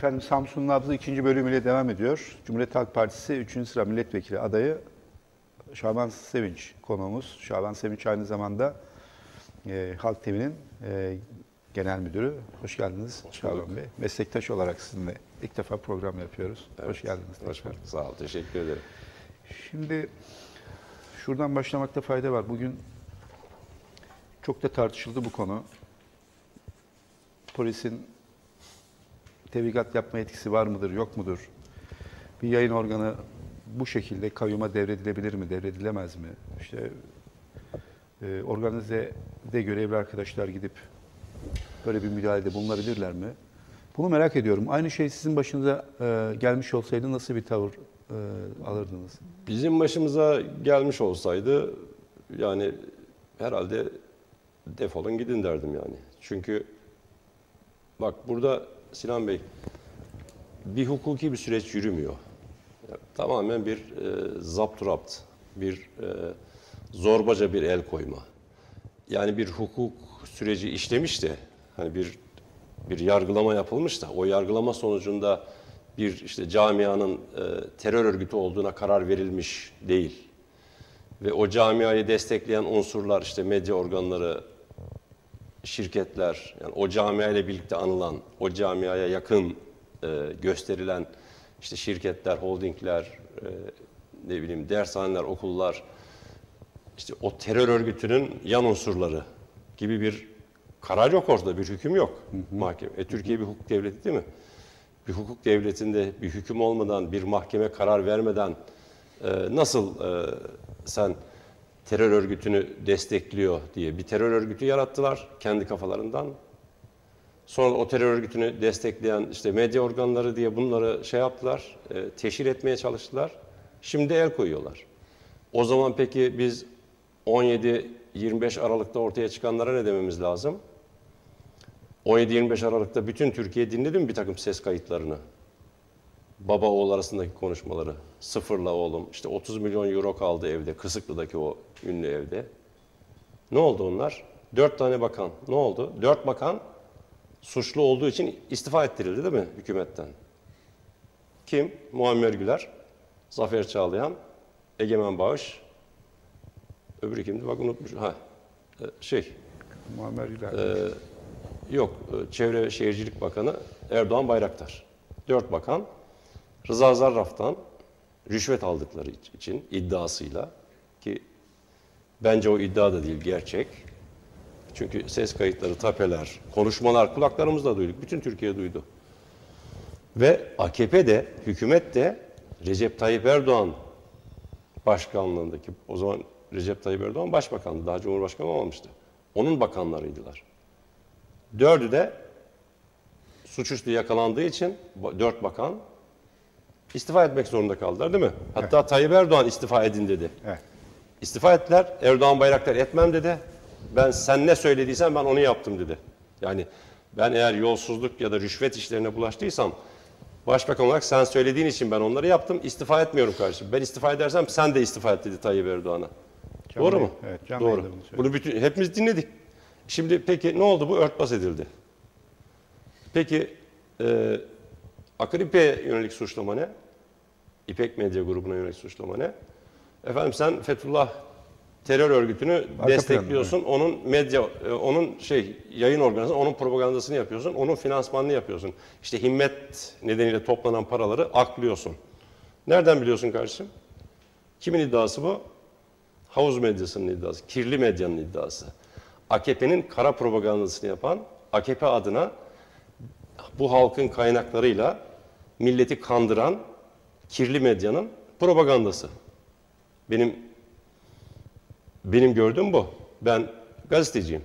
Efendim Samsun Nabzı ikinci bölümüyle devam ediyor. Cumhuriyet Halk Partisi 3. sıra milletvekili adayı Şaban Sevinç konuğumuz. Şaban Sevinç aynı zamanda e, Halk TV'nin e, genel müdürü. Hoş geldiniz Hoş Şaban Bey. Meslektaş olarak sizinle ilk defa program yapıyoruz. Evet. Hoş geldiniz. Hoş bulduk. Sağ ol. Teşekkür ederim. Şimdi şuradan başlamakta fayda var. Bugün çok da tartışıldı bu konu. Polisin tebligat yapma etkisi var mıdır, yok mudur? Bir yayın organı bu şekilde kayyuma devredilebilir mi, devredilemez mi? İşte e, organize de görevli arkadaşlar gidip böyle bir müdahalede bulunabilirler mi? Bunu merak ediyorum. Aynı şey sizin başınıza e, gelmiş olsaydı nasıl bir tavır e, alırdınız? Bizim başımıza gelmiş olsaydı yani herhalde defolun gidin derdim yani. Çünkü bak burada Sinan Bey, bir hukuki bir süreç yürümüyor. Yani tamamen bir e, zapturapt, bir e, zorbaca bir el koyma. Yani bir hukuk süreci işlemiş de hani bir bir yargılama yapılmış da o yargılama sonucunda bir işte camianın e, terör örgütü olduğuna karar verilmiş değil. Ve o camiayı destekleyen unsurlar işte medya organları, şirketler, yani o camia ile birlikte anılan, o camiaya yakın e, gösterilen işte şirketler, holdingler, e, ne bileyim dershaneler, okullar, işte o terör örgütünün yan unsurları gibi bir karar yok orada, bir hüküm yok mahkeme. E, Türkiye bir hukuk devleti değil mi? Bir hukuk devletinde bir hüküm olmadan, bir mahkeme karar vermeden e, nasıl e, sen terör örgütünü destekliyor diye bir terör örgütü yarattılar kendi kafalarından. Sonra o terör örgütünü destekleyen işte medya organları diye bunları şey yaptılar, e, teşhir etmeye çalıştılar. Şimdi el koyuyorlar. O zaman peki biz 17-25 Aralık'ta ortaya çıkanlara ne dememiz lazım? 17-25 Aralık'ta bütün Türkiye dinledi mi bir takım ses kayıtlarını? baba oğul arasındaki konuşmaları. Sıfırla oğlum. işte 30 milyon euro kaldı evde. Kısıklı'daki o ünlü evde. Ne oldu onlar? Dört tane bakan. Ne oldu? Dört bakan suçlu olduğu için istifa ettirildi değil mi hükümetten? Kim? Muammer Güler, Zafer Çağlayan, Egemen Bağış. Öbürü kimdi? Bak unutmuş. Ha, e, şey. Muammer Güler. E, yok, e, Çevre ve Şehircilik Bakanı Erdoğan Bayraktar. Dört bakan Rıza Zarraf'tan rüşvet aldıkları için iddiasıyla ki bence o iddia da değil gerçek. Çünkü ses kayıtları, tapeler, konuşmalar kulaklarımızda duyduk. Bütün Türkiye duydu. Ve AKP de, hükümet de Recep Tayyip Erdoğan başkanlığındaki, o zaman Recep Tayyip Erdoğan başbakandı, daha cumhurbaşkanı olmamıştı. Onun bakanlarıydılar. Dördü de suçüstü yakalandığı için dört bakan istifa etmek zorunda kaldılar değil mi? Hatta evet. Tayyip Erdoğan istifa edin dedi. Evet. İstifa ettiler. Erdoğan Bayraktar etmem dedi. Ben sen ne söylediysen ben onu yaptım dedi. Yani ben eğer yolsuzluk ya da rüşvet işlerine bulaştıysam başbakan olarak sen söylediğin için ben onları yaptım. İstifa etmiyorum kardeşim. Ben istifa edersem sen de istifa et dedi Tayyip Erdoğan'a. Doğru mu? Evet. Doğru. Bunu, bunu bütün, hepimiz dinledik. Şimdi peki ne oldu? Bu örtbas edildi. Peki e, Akripe'ye yönelik suçlama ne? İpek Medya grubuna yönelik suçlama ne? Efendim sen Fethullah terör örgütünü Arka destekliyorsun. Planı, onun medya, e, onun şey yayın organizasyonu, onun propagandasını yapıyorsun. Onun finansmanını yapıyorsun. İşte himmet nedeniyle toplanan paraları aklıyorsun. Nereden biliyorsun kardeşim? Kimin iddiası bu? Havuz medyasının iddiası, kirli medyanın iddiası. AKP'nin kara propagandasını yapan, AKP adına bu halkın kaynaklarıyla milleti kandıran kirli medyanın propagandası. Benim benim gördüğüm bu. Ben gazeteciyim.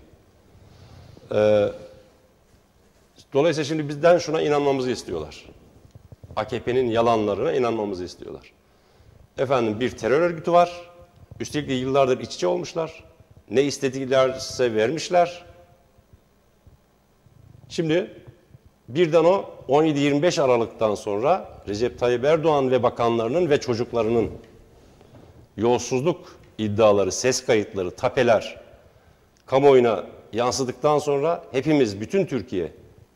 Ee, dolayısıyla şimdi bizden şuna inanmamızı istiyorlar. AKP'nin yalanlarına inanmamızı istiyorlar. Efendim bir terör örgütü var. Üstelik de yıllardır iç içe olmuşlar. Ne istediklerse vermişler. Şimdi Birden o 17-25 Aralık'tan sonra Recep Tayyip Erdoğan ve bakanlarının ve çocuklarının yolsuzluk iddiaları, ses kayıtları, tapeler kamuoyuna yansıdıktan sonra hepimiz, bütün Türkiye,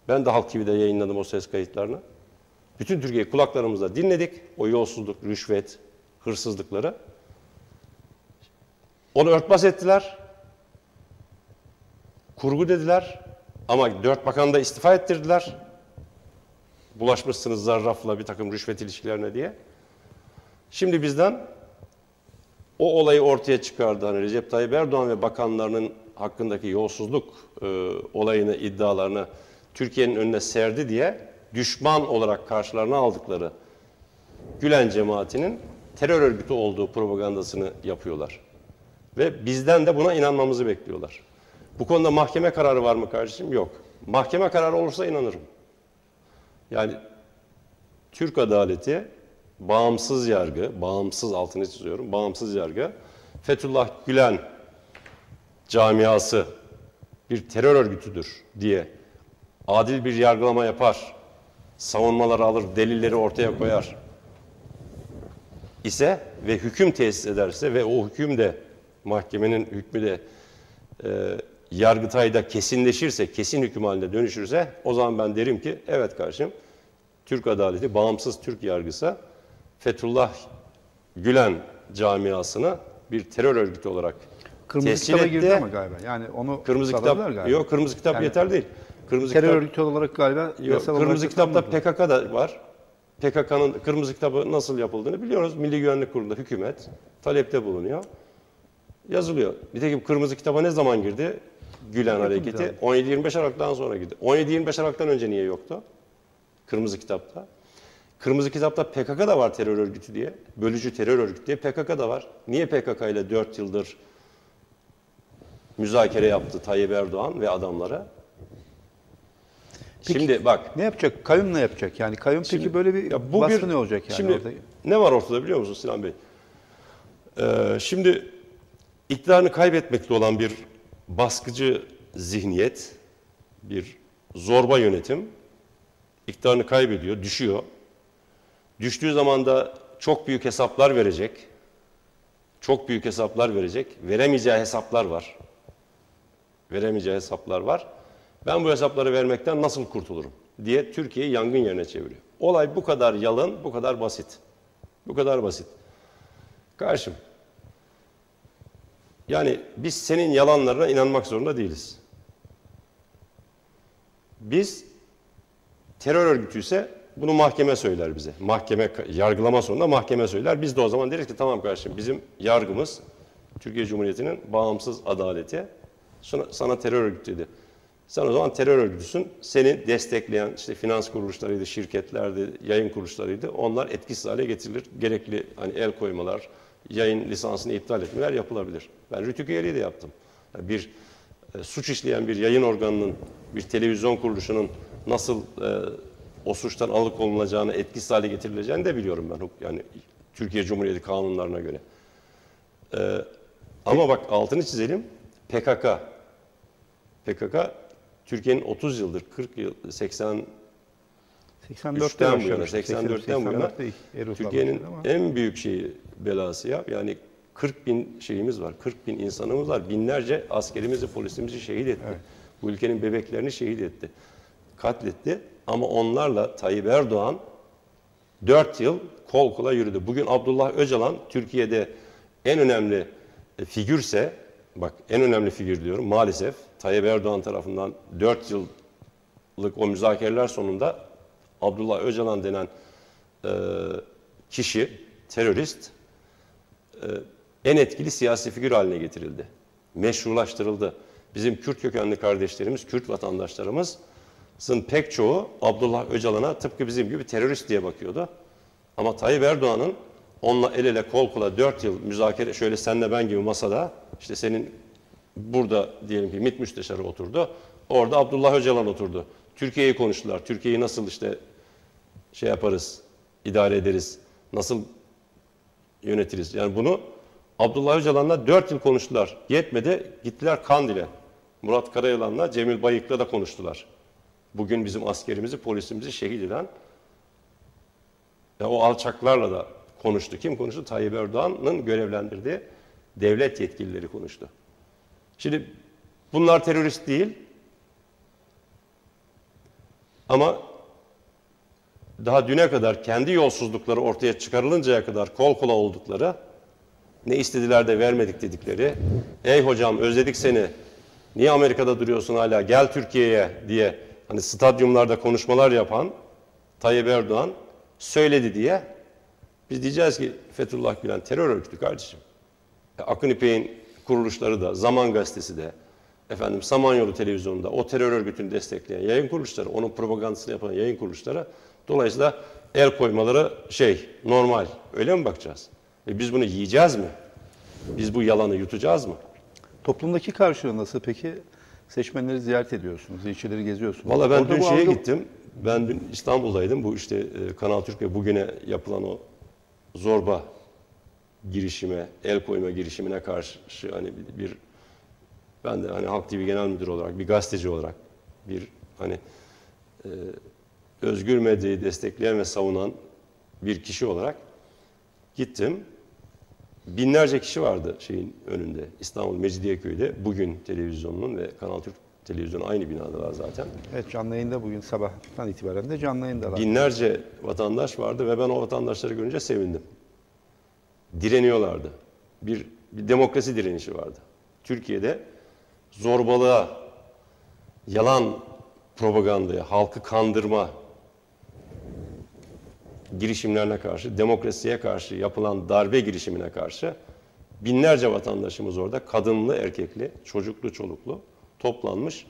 ben de Halk TV'de yayınladım o ses kayıtlarını. Bütün Türkiye kulaklarımızla dinledik o yolsuzluk, rüşvet, hırsızlıkları. Onu örtbas ettiler. Kurgu dediler. Ama dört bakan da istifa ettirdiler. Bulaşmışsınız zarrafla bir takım rüşvet ilişkilerine diye. Şimdi bizden o olayı ortaya çıkardı. Hani Recep Tayyip Erdoğan ve bakanlarının hakkındaki yolsuzluk e, olayını, iddialarını Türkiye'nin önüne serdi diye düşman olarak karşılarına aldıkları Gülen cemaatinin terör örgütü olduğu propagandasını yapıyorlar. Ve bizden de buna inanmamızı bekliyorlar. Bu konuda mahkeme kararı var mı kardeşim? Yok. Mahkeme kararı olursa inanırım. Yani Türk adaleti bağımsız yargı, bağımsız altını çiziyorum, bağımsız yargı Fethullah Gülen camiası bir terör örgütüdür diye adil bir yargılama yapar, savunmaları alır, delilleri ortaya koyar ise ve hüküm tesis ederse ve o hüküm de mahkemenin hükmü de e, yargıtayda kesinleşirse, kesin hüküm haline dönüşürse o zaman ben derim ki evet kardeşim Türk adaleti bağımsız Türk yargısı Fethullah Gülen camiasına bir terör örgütü olarak Kırmızı tescil kitaba etti. girdi ama galiba. Yani onu kırmızı kitap galiba. Yok kırmızı kitap yani, yeter değil. Kırmızı terör kitap, örgütü olarak galiba yok, Kırmızı kitapta PKK da var. PKK'nın kırmızı kitabı nasıl yapıldığını biliyoruz. Milli Güvenlik Kurulu hükümet talepte bulunuyor. Yazılıyor. Bir Nitekim kırmızı kitaba ne zaman girdi? Gülen hareketi 17-25 Aralık'tan sonra girdi. 17-25 Aralık'tan önce niye yoktu? Kırmızı kitapta. Kırmızı kitapta PKK da var terör örgütü diye. Bölücü terör örgütü diye PKK da var. Niye PKK ile 4 yıldır müzakere yaptı Tayyip Erdoğan ve adamlara? Peki, şimdi bak. Ne yapacak? Kayyum ne yapacak? Yani kayyum şimdi, peki böyle bir ya bu baskı bir, ne olacak yani? Şimdi orada? ne var ortada biliyor musun Sinan Bey? Ee, şimdi iktidarını kaybetmekte olan bir baskıcı zihniyet, bir zorba yönetim iktidarını kaybediyor, düşüyor. Düştüğü zaman da çok büyük hesaplar verecek. Çok büyük hesaplar verecek. Veremeyeceği hesaplar var. Veremeyeceği hesaplar var. Ben bu hesapları vermekten nasıl kurtulurum diye Türkiye'yi yangın yerine çeviriyor. Olay bu kadar yalın, bu kadar basit. Bu kadar basit. Karşım. Yani biz senin yalanlarına inanmak zorunda değiliz. Biz terör örgütü ise bunu mahkeme söyler bize. Mahkeme, yargılama sonunda mahkeme söyler. Biz de o zaman deriz ki tamam kardeşim bizim yargımız Türkiye Cumhuriyeti'nin bağımsız adaleti sana, sana terör örgütüydü. Sen o zaman terör örgütüsün. Seni destekleyen işte finans kuruluşlarıydı, şirketlerdi, yayın kuruluşlarıydı. Onlar etkisiz hale getirilir. Gerekli hani el koymalar, yayın lisansını iptal etmeler yapılabilir. Ben Rütük üyeliği de yaptım. Yani bir e, suç işleyen bir yayın organının, bir televizyon kuruluşunun nasıl e, o suçtan alıkonulacağını, etkisiz hale getirileceğini de biliyorum ben. Yani Türkiye Cumhuriyeti kanunlarına göre. Ee, ama bak altını çizelim. PKK. PKK Türkiye'nin 30 yıldır, 40 yıl, 80 84'ten bu yana, 84'ten bu yana Türkiye'nin en büyük şeyi belası ya. Yani 40 bin şeyimiz var, 40 bin insanımız var. Binlerce askerimizi, polisimizi şehit etti. Evet. Bu ülkenin bebeklerini şehit etti. Katletti. Ama onlarla Tayyip Erdoğan 4 yıl kol kola yürüdü. Bugün Abdullah Öcalan Türkiye'de en önemli e, figürse, bak en önemli figür diyorum maalesef Tayyip Erdoğan tarafından 4 yıllık o müzakereler sonunda Abdullah Öcalan denen e, kişi, terörist, e, en etkili siyasi figür haline getirildi. Meşrulaştırıldı. Bizim Kürt kökenli kardeşlerimiz, Kürt vatandaşlarımız pek çoğu Abdullah Öcalan'a tıpkı bizim gibi terörist diye bakıyordu. Ama Tayyip Erdoğan'ın onunla el ele kol kola 4 yıl müzakere şöyle senle ben gibi masada işte senin burada diyelim ki MİT müsteşarı oturdu. Orada Abdullah Öcalan oturdu. Türkiye'yi konuştular. Türkiye'yi nasıl işte şey yaparız, idare ederiz, nasıl yönetiriz. Yani bunu Abdullah Öcalan'la 4 yıl konuştular. Yetmedi. Gittiler Kandil'e. Murat Karayalan'la Cemil Bayık'la da konuştular. Bugün bizim askerimizi, polisimizi şehit eden ya o alçaklarla da konuştu. Kim konuştu? Tayyip Erdoğan'ın görevlendirdiği devlet yetkilileri konuştu. Şimdi bunlar terörist değil. Ama daha düne kadar kendi yolsuzlukları ortaya çıkarılıncaya kadar kol kola oldukları, ne istediler de vermedik dedikleri, ey hocam özledik seni, niye Amerika'da duruyorsun hala gel Türkiye'ye diye hani stadyumlarda konuşmalar yapan Tayyip Erdoğan söyledi diye biz diyeceğiz ki Fethullah Gülen terör örgütü kardeşim. E, Akın İpek'in kuruluşları da, Zaman Gazetesi de, efendim Samanyolu Televizyonu'nda o terör örgütünü destekleyen yayın kuruluşları, onun propagandasını yapan yayın kuruluşları dolayısıyla el koymaları şey normal. Öyle mi bakacağız? E biz bunu yiyeceğiz mi? Biz bu yalanı yutacağız mı? Toplumdaki karşılığı nasıl peki? Seçmenleri ziyaret ediyorsunuz, ilçeleri geziyorsunuz. Valla ben Orada dün şeye algı- gittim. Ben dün İstanbul'daydım. Bu işte e, Kanal Türk ve bugüne yapılan o zorba girişime, el koyma girişimine karşı hani bir, bir ben de hani Halk TV Genel Müdürü olarak, bir gazeteci olarak, bir hani e, özgür medyayı destekleyen ve savunan bir kişi olarak gittim. Binlerce kişi vardı şeyin önünde. İstanbul Mecidiyeköy'de bugün televizyonunun ve Kanal Türk televizyonu aynı binadalar zaten. Evet canlı yayında bugün sabahtan itibaren de canlı yayındalar. Binlerce vatandaş vardı ve ben o vatandaşları görünce sevindim. Direniyorlardı. Bir, bir demokrasi direnişi vardı. Türkiye'de zorbalığa, yalan propagandaya, halkı kandırma girişimlerine karşı, demokrasiye karşı yapılan darbe girişimine karşı binlerce vatandaşımız orada kadınlı, erkekli, çocuklu, çoluklu toplanmış.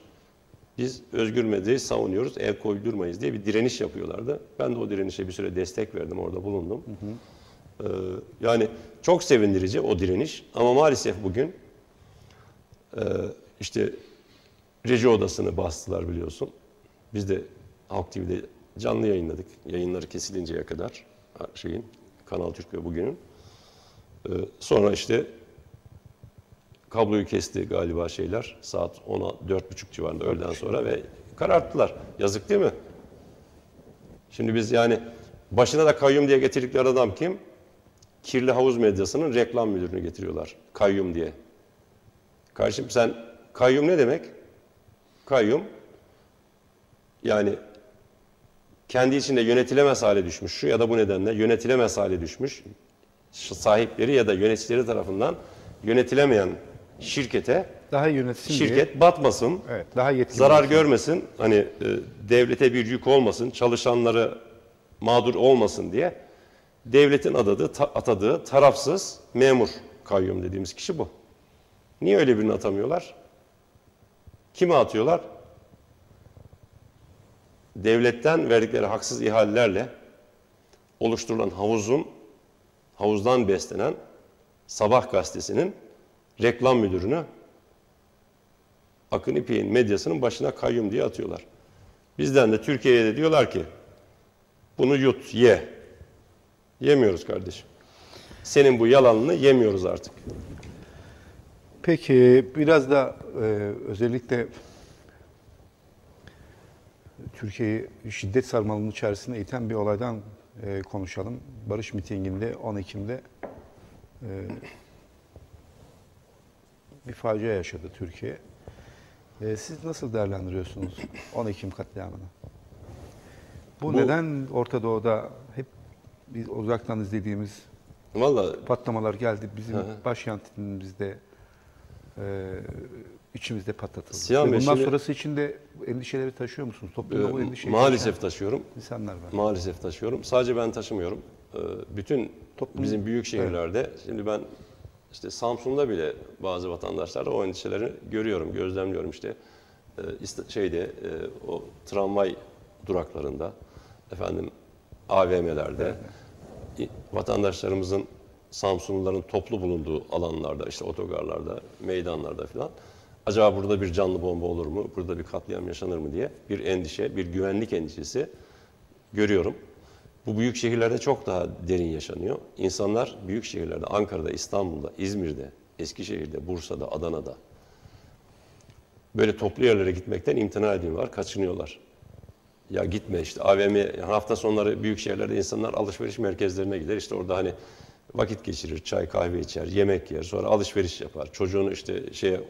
Biz özgür medyayı savunuyoruz, el koydurmayız diye bir direniş yapıyorlardı. Ben de o direnişe bir süre destek verdim, orada bulundum. Ee, yani çok sevindirici o direniş ama maalesef bugün e, işte reji odasını bastılar biliyorsun. Biz de Halk TV'de canlı yayınladık. Yayınları kesilinceye kadar şeyin Kanal Türk ve bugünün. Ee, sonra işte kabloyu kesti galiba şeyler saat 10'a 4.30 civarında öğleden sonra ve kararttılar. Yazık değil mi? Şimdi biz yani başına da kayyum diye getirdikleri adam kim? Kirli havuz medyasının reklam müdürünü getiriyorlar. Kayyum diye. Kardeşim sen kayyum ne demek? Kayyum yani kendi içinde yönetilemez hale düşmüş şu ya da bu nedenle yönetilemez hale düşmüş sahipleri ya da yöneticileri tarafından yönetilemeyen şirkete Daha yönetsin diye. şirket batmasın, Evet, daha zarar yönetsin. görmesin, hani e, devlete bir yük olmasın, çalışanları mağdur olmasın diye devletin adadığı, ta- atadığı tarafsız memur kayyum dediğimiz kişi bu. Niye öyle birini atamıyorlar? Kime atıyorlar? Devletten verdikleri haksız ihalelerle oluşturulan havuzun, havuzdan beslenen Sabah gazetesinin reklam müdürünü Akın İpek'in medyasının başına kayyum diye atıyorlar. Bizden de Türkiye'ye de diyorlar ki bunu yut, ye. Yemiyoruz kardeşim. Senin bu yalanını yemiyoruz artık. Peki biraz da e, özellikle Türkiye'yi şiddet sarmalının içerisine iten bir olaydan e, konuşalım. Barış mitinginde 10 Ekim'de e, bir facia yaşadı Türkiye. E, siz nasıl değerlendiriyorsunuz 10 Ekim katliamını? Bu, Bu- neden Orta Doğu'da hep biz uzaktan izlediğimiz Vallahi patlamalar geldi bizim başkentimizde e, içimizde patlatıldı. Sinan Ve bundan sonrası için de endişeleri taşıyor musunuz? Toplumda bu e, endişeyi maalesef taşıyorum. insanlar var. Maalesef taşıyorum. Sadece ben taşımıyorum. Ee, Bütün Toplum- bizim büyük şehirlerde, şimdi ben işte Samsun'da bile bazı vatandaşlarla o endişeleri görüyorum, gözlemliyorum işte Ee, şeyde e, o tramvay duraklarında, efendim AVM'lerde, vatandaşlarımızın Samsunluların toplu bulunduğu alanlarda, işte otogarlarda, meydanlarda falan acaba burada bir canlı bomba olur mu, burada bir katliam yaşanır mı diye bir endişe, bir güvenlik endişesi görüyorum. Bu büyük şehirlerde çok daha derin yaşanıyor. İnsanlar büyük şehirlerde, Ankara'da, İstanbul'da, İzmir'de, Eskişehir'de, Bursa'da, Adana'da böyle toplu yerlere gitmekten imtina ediyorlar, kaçınıyorlar. Ya gitme işte AVM, hafta sonları büyük şehirlerde insanlar alışveriş merkezlerine gider. İşte orada hani vakit geçirir, çay kahve içer, yemek yer, sonra alışveriş yapar. Çocuğunu işte şeye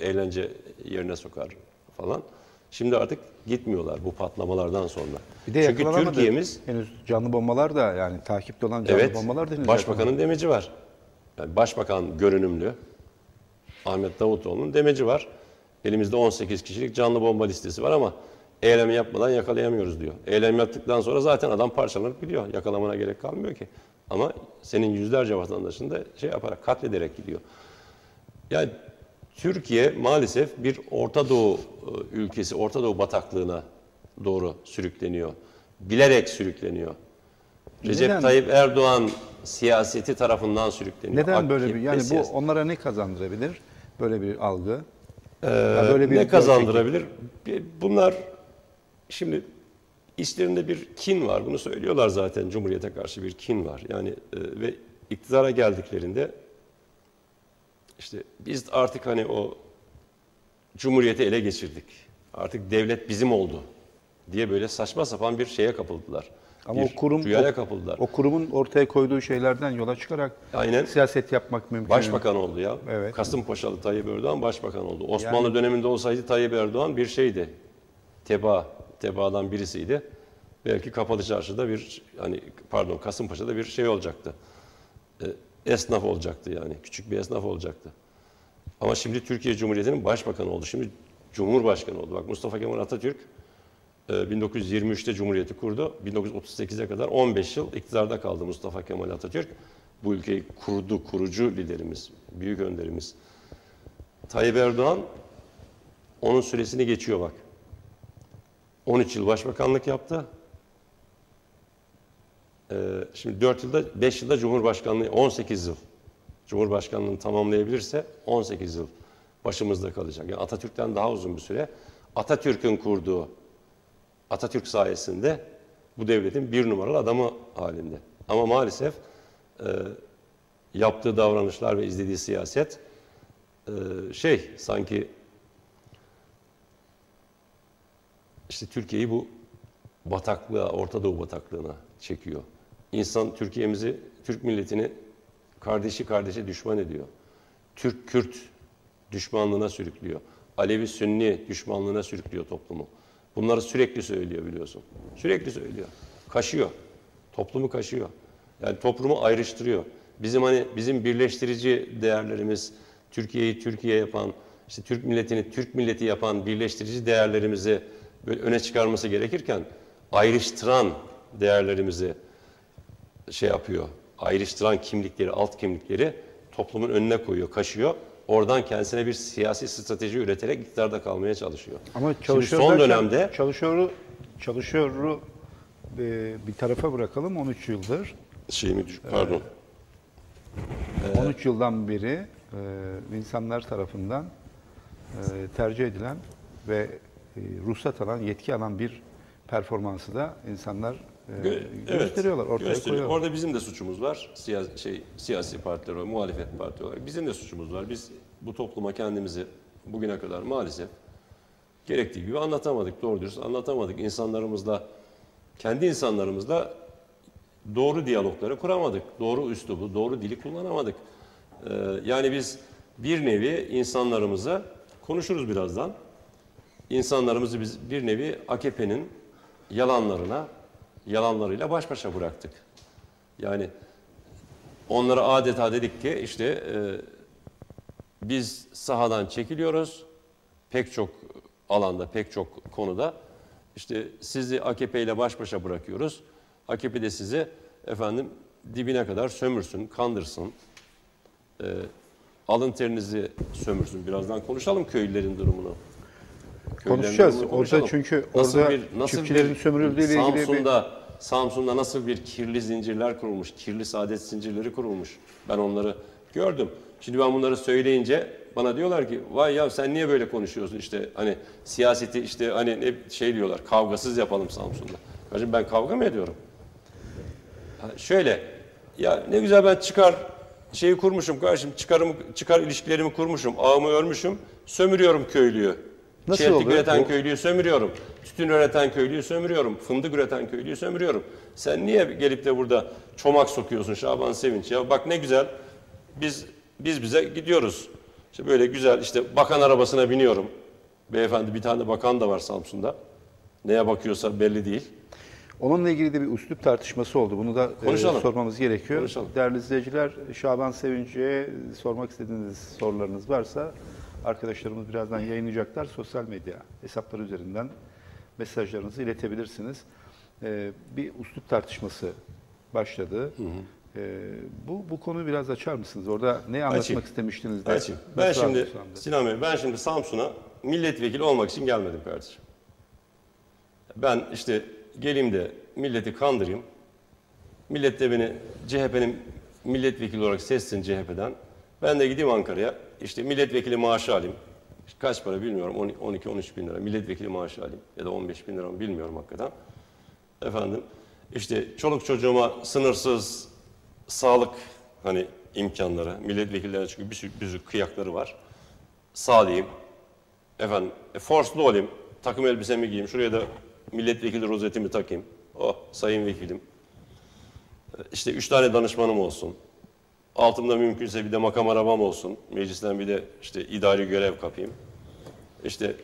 eğlence yerine sokar falan. Şimdi artık gitmiyorlar bu patlamalardan sonra. Bir de Çünkü. Türkiye'miz henüz canlı bombalar da yani takipte olan canlı evet bombalar da henüz başbakanın demeci var. Yani başbakan görünümlü Ahmet Davutoğlu'nun demeci var. Elimizde 18 kişilik canlı bomba listesi var ama eylem yapmadan yakalayamıyoruz diyor. Eylem yaptıktan sonra zaten adam parçalanıp gidiyor. Yakalamana gerek kalmıyor ki. Ama senin yüzlerce vatandaşını da şey yaparak katlederek gidiyor. Yani Türkiye maalesef bir Orta Doğu e, ülkesi, Orta Doğu bataklığına doğru sürükleniyor. Bilerek sürükleniyor. Recep Neden? Tayyip Erdoğan siyaseti tarafından sürükleniyor. Neden böyle bir yani bu onlara ne kazandırabilir böyle bir algı? Ee, böyle bir ne kazandırabilir? Bunlar şimdi işlerinde bir kin var. Bunu söylüyorlar zaten. Cumhuriyete karşı bir kin var. Yani e, ve iktidara geldiklerinde işte biz artık hani o cumhuriyeti ele geçirdik. Artık devlet bizim oldu diye böyle saçma sapan bir şeye kapıldılar. Ama bir o kurum rüyaya kapıldılar. o kurumun ortaya koyduğu şeylerden yola çıkarak Aynen. siyaset yapmak mümkün. Başbakan oldu ya. Evet. Kasımpaşalı Tayyip Erdoğan başbakan oldu. Osmanlı döneminde olsaydı Tayyip Erdoğan bir şeydi. Teba, tebaadan birisiydi. Belki Kapalı Çarşı'da bir hani pardon Kasımpaşa'da bir şey olacaktı. Ee, esnaf olacaktı yani. Küçük bir esnaf olacaktı. Ama şimdi Türkiye Cumhuriyeti'nin başbakanı oldu. Şimdi Cumhurbaşkanı oldu. Bak Mustafa Kemal Atatürk e, 1923'te Cumhuriyeti kurdu. 1938'e kadar 15 yıl iktidarda kaldı Mustafa Kemal Atatürk. Bu ülkeyi kurdu, kurucu liderimiz, büyük önderimiz. Tayyip Erdoğan onun süresini geçiyor bak. 13 yıl başbakanlık yaptı. Ee, şimdi 4 yılda, 5 yılda Cumhurbaşkanlığı, 18 yıl. Cumhurbaşkanlığını tamamlayabilirse 18 yıl başımızda kalacak. Yani Atatürk'ten daha uzun bir süre. Atatürk'ün kurduğu, Atatürk sayesinde bu devletin bir numaralı adamı halinde. Ama maalesef e, yaptığı davranışlar ve izlediği siyaset e, şey sanki işte Türkiye'yi bu bataklığa, Orta Doğu bataklığına çekiyor. İnsan Türkiye'mizi, Türk milletini kardeşi kardeşe düşman ediyor. Türk-Kürt düşmanlığına sürüklüyor. Alevi-Sünni düşmanlığına sürüklüyor toplumu. Bunları sürekli söylüyor biliyorsun. Sürekli söylüyor. Kaşıyor. Toplumu kaşıyor. Yani toplumu ayrıştırıyor. Bizim hani bizim birleştirici değerlerimiz, Türkiye'yi Türkiye yapan, işte Türk milletini Türk milleti yapan birleştirici değerlerimizi böyle öne çıkarması gerekirken ayrıştıran değerlerimizi şey yapıyor. Ayrıştıran kimlikleri, alt kimlikleri toplumun önüne koyuyor, kaşıyor. Oradan kendisine bir siyasi strateji üreterek iktidarda kalmaya çalışıyor. Ama Şimdi çalışıyor son dönemde çalışıyoru çalışıyoru e, bir tarafa bırakalım 13 yıldır. şey mi pardon. 13 yıldan beri e, insanlar tarafından e, tercih edilen ve e, ruhsat alan, yetki alan bir performansı da insanlar e, Gö- gösteriyorlar, ortaya gösteriyor. koyuyorlar. Orada bizim de suçumuz var. Siyasi, şey, siyasi partiler olarak, muhalefet parti olarak bizim de suçumuz var. Biz bu topluma kendimizi bugüne kadar maalesef gerektiği gibi anlatamadık. Doğru dürüst anlatamadık. İnsanlarımızla, kendi insanlarımızla doğru diyalogları kuramadık. Doğru üslubu, doğru dili kullanamadık. Ee, yani biz bir nevi insanlarımıza konuşuruz birazdan. İnsanlarımızı biz bir nevi AKP'nin yalanlarına, yalanlarıyla baş başa bıraktık. Yani onlara adeta dedik ki işte e, biz sahadan çekiliyoruz. Pek çok alanda, pek çok konuda işte sizi AKP ile baş başa bırakıyoruz. AKP de sizi efendim dibine kadar sömürsün, kandırsın. E, alın terinizi sömürsün. Birazdan konuşalım köylülerin durumunu. Konuşacağız. Orada konuşalım. çünkü Nasıl orada bir- nasıl çiftçilerin bir- sömürüldüğü ile ilgili bir- Samsun'da, Samsun'da nasıl bir kirli zincirler kurulmuş, kirli saadet zincirleri kurulmuş. Ben onları gördüm. Şimdi ben bunları söyleyince bana diyorlar ki vay ya sen niye böyle konuşuyorsun işte hani siyaseti işte hani ne şey diyorlar kavgasız yapalım Samsun'da. Kardeşim ben kavga mı ediyorum? Şöyle ya ne güzel ben çıkar şeyi kurmuşum kardeşim çıkarımı çıkar ilişkilerimi kurmuşum ağımı örmüşüm sömürüyorum köylüyü. Nasıl Çeltik oluyor? üreten Bu- köylüyü sömürüyorum. Tütün üreten köylüyü sömürüyorum. Fındık üreten köylüyü sömürüyorum. Sen niye gelip de burada çomak sokuyorsun Şaban Sevinç? Ya bak ne güzel. Biz biz bize gidiyoruz. İşte böyle güzel işte bakan arabasına biniyorum. Beyefendi bir tane bakan da var Samsun'da. Neye bakıyorsa belli değil. Onunla ilgili de bir üslup tartışması oldu. Bunu da e, Konuşalım. sormamız gerekiyor. Konuşalım. Değerli izleyiciler, Şaban Sevinç'e sormak istediğiniz sorularınız varsa arkadaşlarımız birazdan yayınlayacaklar. Sosyal medya hesapları üzerinden mesajlarınızı iletebilirsiniz. E, bir üslup tartışması başladı. E, bu bu konuyu biraz açar mısınız? Orada ne anlatmak Açayım. istemiştiniz de? Açayım. Ben nasıl şimdi? Sinan Bey, ben şimdi Samsun'a milletvekili olmak için gelmedim kardeşim. Ben işte geleyim de milleti kandırayım. Millet de beni CHP'nin milletvekili olarak seçsin CHP'den. Ben de gideyim Ankara'ya. İşte milletvekili maaşı alayım. Kaç para bilmiyorum. 12-13 bin lira milletvekili maaşı alayım. Ya da 15 bin lira bilmiyorum hakikaten. Efendim işte çoluk çocuğuma sınırsız sağlık hani imkanları, milletvekillerine çünkü bir sürü, bir sürü kıyakları var. Sağlayayım. Efendim e, forslu olayım. Takım elbisemi giyeyim. Şuraya da milletvekili rozetimi takayım. Oh sayın vekilim. E, İşte üç tane danışmanım olsun. Altımda mümkünse bir de makam arabam olsun. Meclisten bir de işte idari görev kapayım. İşte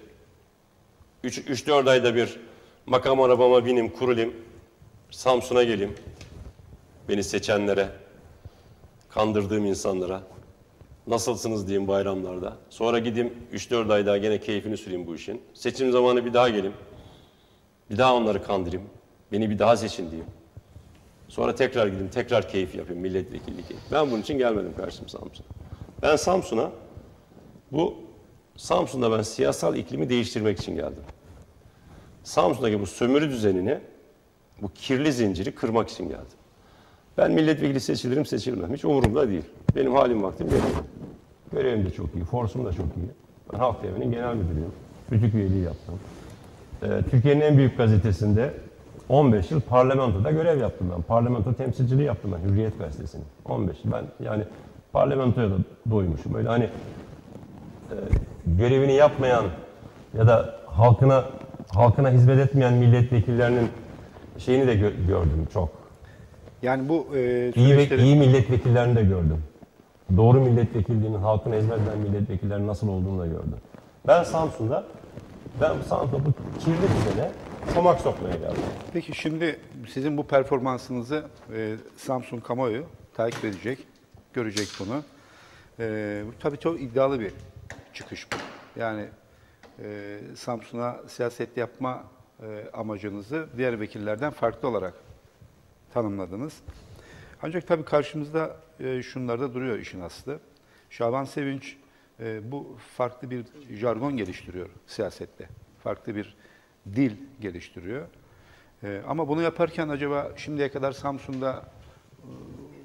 3-4 ayda bir makam arabama bineyim, kurulayım. Samsun'a geleyim. Beni seçenlere, kandırdığım insanlara. Nasılsınız diyeyim bayramlarda. Sonra gideyim 3-4 ay daha gene keyfini süreyim bu işin. Seçim zamanı bir daha geleyim. Bir daha onları kandırayım. Beni bir daha seçin diyeyim. Sonra tekrar gideyim, tekrar keyif yapayım, milletvekilliği keyfi. Ben bunun için gelmedim karşım Samsun'a. Ben Samsun'a, bu Samsun'da ben siyasal iklimi değiştirmek için geldim. Samsun'daki bu sömürü düzenini, bu kirli zinciri kırmak için geldim. Ben milletvekili seçilirim seçilmem. Hiç umurumda değil. Benim halim vaktim belli. Görevim de çok iyi, forsum da çok iyi. Ben Halk TV'nin genel müdürüyüm. Rütük üyeliği yaptım. Ee, Türkiye'nin en büyük gazetesinde 15 yıl parlamentoda görev yaptım ben. Parlamento temsilciliği yaptım ben Hürriyet Gazetesi'nin. 15 yıl. Ben yani parlamentoya da doymuşum. Öyle hani e, görevini yapmayan ya da halkına halkına hizmet etmeyen milletvekillerinin şeyini de gö- gördüm çok. Yani bu e, İyi, ve, iyi milletvekillerini de gördüm. Doğru milletvekilliğinin halkına hizmet eden milletvekillerin nasıl olduğunu da gördüm. Ben Samsun'da, ben Samsun'da bu kirli düzene çomak sokmaya geldim. Peki şimdi sizin bu performansınızı e, Samsun kamuoyu takip edecek, görecek bunu. E, tabii çok iddialı bir çıkış bu. Yani e, Samsun'a siyaset yapma e, amacınızı diğer vekillerden farklı olarak tanımladınız. Ancak tabii karşımızda e, şunlar duruyor işin aslı. Şaban Sevinç e, bu farklı bir jargon geliştiriyor siyasette. Farklı bir dil geliştiriyor. E, ama bunu yaparken acaba şimdiye kadar Samsun'da e,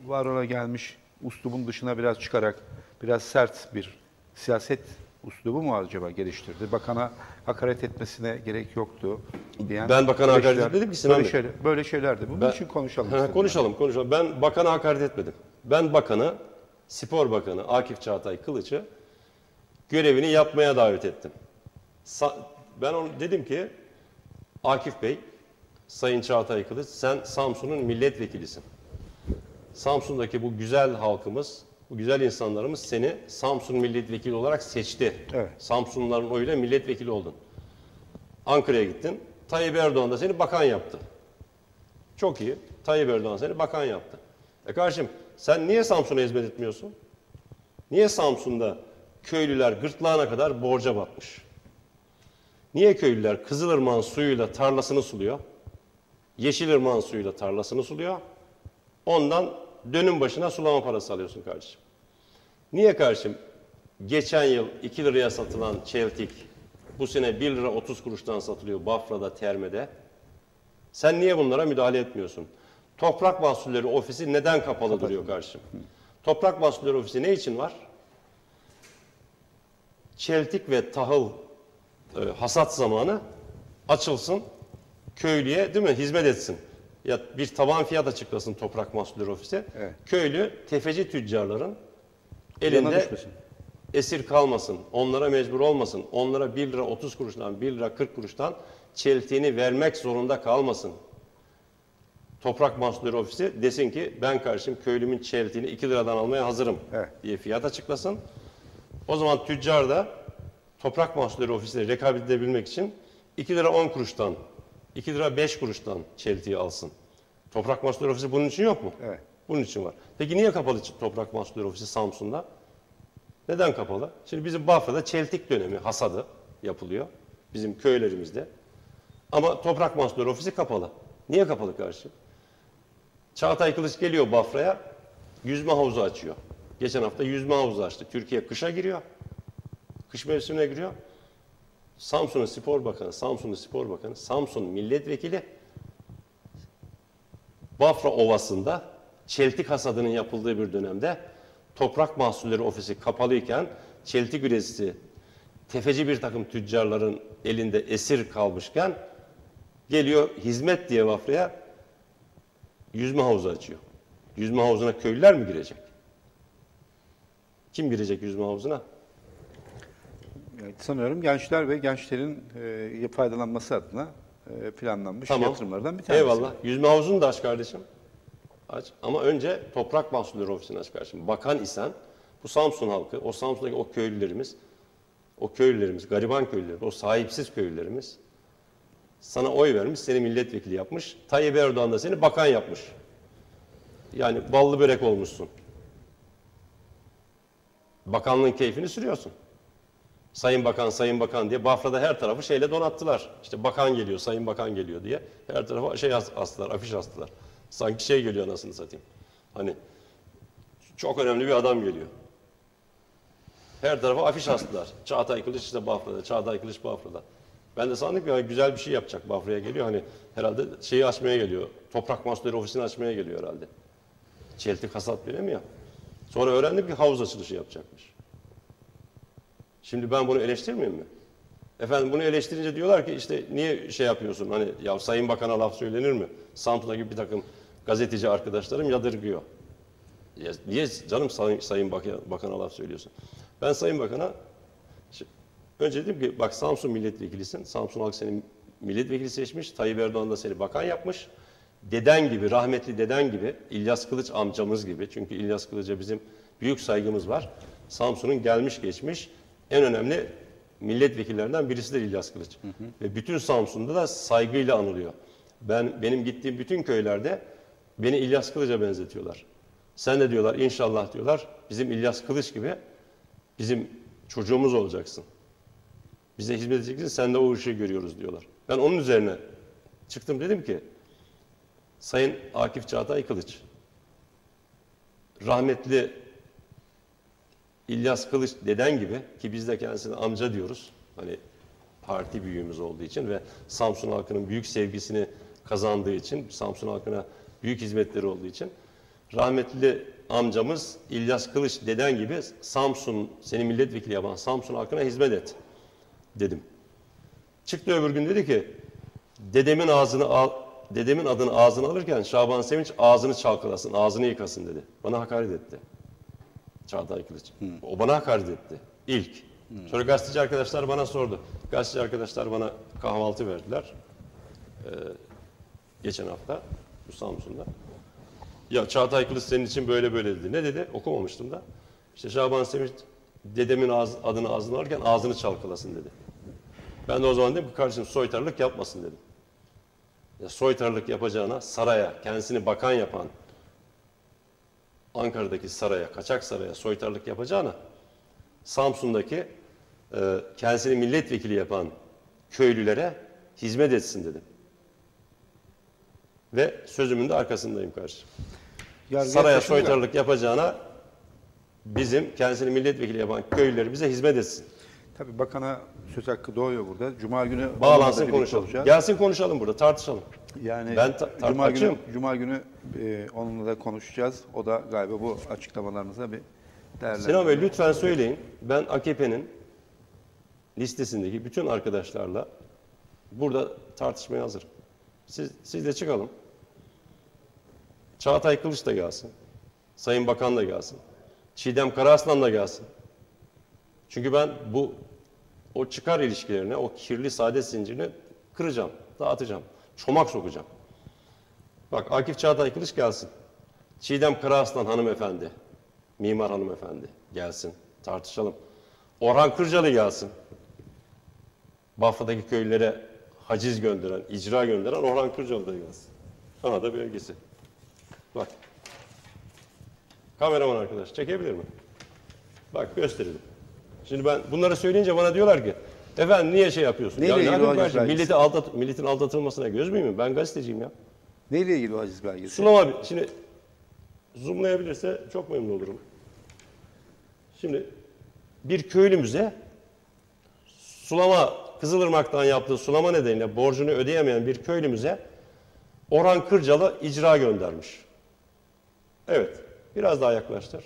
var ola gelmiş uslubun dışına biraz çıkarak biraz sert bir siyaset uslubu mu acaba geliştirdi? Bakana hakaret etmesine gerek yoktu diyen Ben bakana hakaret görüşler- etmedim ki Sinan böyle şeyler, böyle şeylerdi. Bunun Ben- için konuşalım. İstedim. konuşalım, konuşalım. Ben bakana hakaret etmedim. Ben bakanı, spor bakanı Akif Çağatay Kılıç'ı görevini yapmaya davet ettim. Sa- ben onu dedim ki Akif Bey, Sayın Çağatay Kılıç sen Samsun'un milletvekilisin. Samsun'daki bu güzel halkımız, bu güzel insanlarımız seni Samsun milletvekili olarak seçti. Evet. Samsunluların oyuyla milletvekili oldun. Ankara'ya gittin. Tayyip Erdoğan da seni bakan yaptı. Çok iyi. Tayyip Erdoğan seni bakan yaptı. E kardeşim sen niye Samsun'a hizmet etmiyorsun? Niye Samsun'da köylüler gırtlağına kadar borca batmış? Niye köylüler Kızılırmak'ın suyuyla tarlasını suluyor? Yeşilırmak'ın suyuyla tarlasını suluyor. Ondan dönüm başına sulama parası alıyorsun kardeşim. Niye kardeşim geçen yıl 2 liraya satılan çeltik bu sene 1 lira 30 kuruştan satılıyor Bafra'da, Terme'de? Sen niye bunlara müdahale etmiyorsun? Toprak Mahsulleri Ofisi neden kapalı duruyor kardeşim? Toprak Mahsulleri Ofisi ne için var? Çeltik ve tahıl e, hasat zamanı açılsın, köylüye değil mi hizmet etsin. Ya bir taban fiyat açıklasın Toprak Mahsulleri Ofisi. Evet. Köylü tefeci tüccarların elinde esir kalmasın, onlara mecbur olmasın, onlara 1 lira 30 kuruştan 1 lira 40 kuruştan çeltiğini vermek zorunda kalmasın. Toprak Mahsulleri Ofisi desin ki ben karşım köylümün çeltiğini 2 liradan almaya hazırım Evet. diye fiyat açıklasın. O zaman tüccar da Toprak Mahsulleri Ofisi'ne rekabet edebilmek için 2 lira 10 kuruştan, 2 lira 5 kuruştan çeltiği alsın. Toprak Mahsulleri Ofisi bunun için yok mu? Evet. Bunun için var. Peki niye kapalı Toprak Mahsulleri Ofisi Samsun'da? Neden kapalı? Şimdi bizim Bafra'da çeltik dönemi, hasadı yapılıyor. Bizim köylerimizde. Ama Toprak Mahsulleri Ofisi kapalı. Niye kapalı karşı? Çağatay Kılıç geliyor Bafra'ya, yüzme havuzu açıyor. Geçen hafta yüzme havuzu açtı. Türkiye kışa giriyor. Kış mevsimine giriyor. Samsun'un Spor Bakanı, Samsun'un Spor Bakanı, Samsun Milletvekili Bafra Ovası'nda çeltik hasadının yapıldığı bir dönemde Toprak Mahsulleri Ofisi kapalıyken çeltik üreticisi tefeci bir takım tüccarların elinde esir kalmışken geliyor hizmet diye Bafra'ya yüzme havuzu açıyor. Yüzme havuzuna köylüler mi girecek? Kim girecek yüzme havuzuna? Yani sanıyorum gençler ve gençlerin e, faydalanması adına e, planlanmış yatırımlardan bir tanesi. Eyvallah. Yüzme havuzunu da aç kardeşim. Aç. Ama önce Toprak Mahsulleri Ofisi'ni aç kardeşim. Bakan isen bu Samsun halkı, o Samsun'daki o köylülerimiz, o köylülerimiz, gariban köylülerimiz, o sahipsiz köylülerimiz sana oy vermiş, seni milletvekili yapmış. Tayyip Erdoğan da seni bakan yapmış. Yani ballı börek olmuşsun. Bakanlığın keyfini sürüyorsun. Sayın Bakan, Sayın Bakan diye Bafra'da her tarafı şeyle donattılar. İşte bakan geliyor, Sayın Bakan geliyor diye her tarafa şey as- astılar, afiş astılar. Sanki şey geliyor anasını satayım. Hani çok önemli bir adam geliyor. Her tarafa afiş astılar. Çağatay Kılıç işte Bafra'da, Çağatay Kılıç Bafra'da. Ben de sandım ki "Ha, güzel bir şey yapacak Bafra'ya geliyor. Hani herhalde şeyi açmaya geliyor. Toprak Mahsulleri Ofisi'ni açmaya geliyor herhalde. Çeltik hasat dönemi ya. Sonra öğrendim ki havuz açılışı yapacakmış. Şimdi ben bunu eleştirmeyeyim mi? Efendim bunu eleştirince diyorlar ki işte niye şey yapıyorsun hani ya Sayın Bakan'a laf söylenir mi? Samsun'da gibi bir takım gazeteci arkadaşlarım yadırgıyor. Ya niye canım Sayın, Sayın Bakan- Bakan'a laf söylüyorsun? Ben Sayın Bakan'a önce dedim ki bak Samsun milletvekilisin. Samsun halk seni milletvekili seçmiş. Tayyip Erdoğan da seni bakan yapmış. Deden gibi, rahmetli deden gibi, İlyas Kılıç amcamız gibi. Çünkü İlyas Kılıç'a bizim büyük saygımız var. Samsun'un gelmiş geçmiş en önemli milletvekillerinden birisidir İlyas Kılıç. Ve bütün Samsun'da da saygıyla anılıyor. Ben benim gittiğim bütün köylerde beni İlyas Kılıç'a benzetiyorlar. Sen de diyorlar inşallah diyorlar bizim İlyas Kılıç gibi bizim çocuğumuz olacaksın. Bize hizmet edeceksin sen de o ışığı görüyoruz diyorlar. Ben onun üzerine çıktım dedim ki Sayın Akif Çağatay Kılıç rahmetli İlyas Kılıç deden gibi ki biz de kendisine amca diyoruz. Hani parti büyüğümüz olduğu için ve Samsun halkının büyük sevgisini kazandığı için, Samsun halkına büyük hizmetleri olduğu için rahmetli amcamız İlyas Kılıç deden gibi Samsun, seni milletvekili yapan Samsun halkına hizmet et dedim. Çıktı öbür gün dedi ki dedemin ağzını al, dedemin adını ağzına alırken Şaban Sevinç ağzını çalkalasın, ağzını yıkasın dedi. Bana hakaret etti. Çağatay Kılıç. O bana hakaret etti. İlk. Sonra gazeteci arkadaşlar bana sordu. Gazeteci arkadaşlar bana kahvaltı verdiler. Ee, geçen hafta bu Samsun'da. Ya Çağatay Kılıç senin için böyle böyle dedi. Ne dedi? Okumamıştım da. İşte Şaban Sevinç dedemin ağız, adını ağzına alırken ağzını çalkalasın dedi. Ben de o zaman dedim ki kardeşim soytarılık yapmasın dedim. Ya soytarılık yapacağına saraya, kendisini bakan yapan, Ankara'daki saraya, kaçak saraya soytarılık yapacağına Samsun'daki e, kendisini milletvekili yapan köylülere hizmet etsin dedim. Ve sözümün de arkasındayım kardeşim. Yargıya Saraya taşınıyor. soytarılık yapacağına bizim kendisini milletvekili yapan köylüleri bize hizmet etsin. Tabii bakana söz hakkı doğuyor burada. Cuma günü Bağlansın konuşalım. olacağız. Gelsin konuşalım burada tartışalım. Yani Ben ta- Cuma günü. Cuma günü e, onunla da konuşacağız. O da galiba bu açıklamalarınıza bir değerlendirme. Sinan Bey lütfen söyleyin. Ben AKP'nin listesindeki bütün arkadaşlarla burada tartışmaya hazırım. Siz, siz de çıkalım. Çağatay Kılıç da gelsin. Sayın Bakan da gelsin. Çiğdem Karaaslan da gelsin. Çünkü ben bu o çıkar ilişkilerine, o kirli saadet zincirini kıracağım, dağıtacağım, çomak sokacağım. Bak Akif Çağatay Kılıç gelsin. Çiğdem Karaaslan hanımefendi, mimar hanımefendi gelsin, tartışalım. Orhan Kırcalı gelsin. Bafra'daki köylülere haciz gönderen, icra gönderen Orhan Kırcalı da gelsin. Aha da belgesi. Bak. Kameraman arkadaş çekebilir mi? Bak gösterelim. Şimdi ben bunları söyleyince bana diyorlar ki efendim niye şey yapıyorsun? Neyle ya, ne ilgili o haciz kardeşim? belgesi? milleti aldat, milletin aldatılmasına göz müyüm? Ben gazeteciyim ya. Neyle ilgili o haciz belgesi? Sunam abi şimdi zoomlayabilirse çok memnun olurum. Şimdi bir köylümüze sulama Kızılırmak'tan yaptığı sulama nedeniyle borcunu ödeyemeyen bir köylümüze Orhan Kırcalı icra göndermiş. Evet. Biraz daha yaklaştır.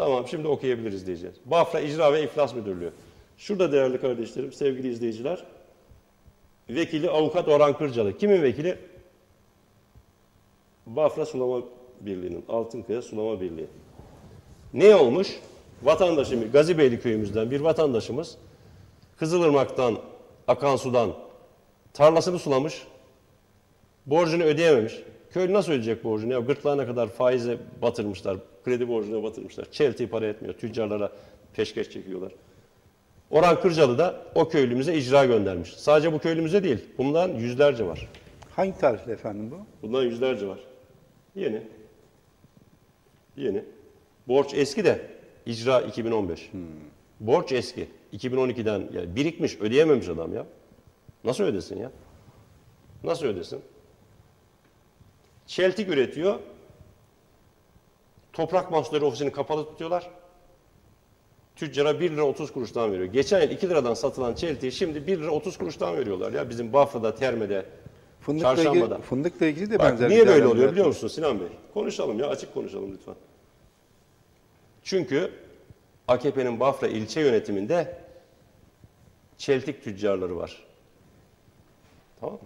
Tamam şimdi okuyabiliriz diyeceğiz. Bafra İcra ve İflas Müdürlüğü. Şurada değerli kardeşlerim, sevgili izleyiciler. Vekili avukat Orhan Kırcalı. Kimin vekili? Bafra Sulama Birliği'nin, Altınkaya Sulama Birliği. Ne olmuş? Vatandaşımız, Gazibeyli köyümüzden bir vatandaşımız Kızılırmak'tan akan sudan tarlasını sulamış, borcunu ödeyememiş. Köylü nasıl ödeyecek borcunu? Ya gırtlağına kadar faize batırmışlar, kredi borcuna batırmışlar. Çeltiği para etmiyor, tüccarlara peşkeş çekiyorlar. Orhan Kırcalı da o köylümüze icra göndermiş. Sadece bu köylümüze değil, bundan yüzlerce var. Hangi tarihle efendim bu? Bundan yüzlerce var. Yeni. Yeni. Borç eski de icra 2015. Borç eski. 2012'den yani birikmiş, ödeyememiş adam ya. Nasıl ödesin ya? Nasıl ödesin? Çeltik üretiyor. Toprak Mahsulleri Ofisi'ni kapalı tutuyorlar. Tüccara 1 lira 30 kuruştan veriyor. Geçen yıl 2 liradan satılan çeltiği şimdi 1 lira 30 kuruştan veriyorlar ya bizim Bafra'da, Terme'de, Fındıkla Çarşamba'da. ilgili, fındıkla ilgili de Bak, benzer niye böyle oluyor biliyor musun Sinan Bey? Konuşalım ya açık konuşalım lütfen. Çünkü AKP'nin Bafra ilçe yönetiminde çeltik tüccarları var. Tamam mı?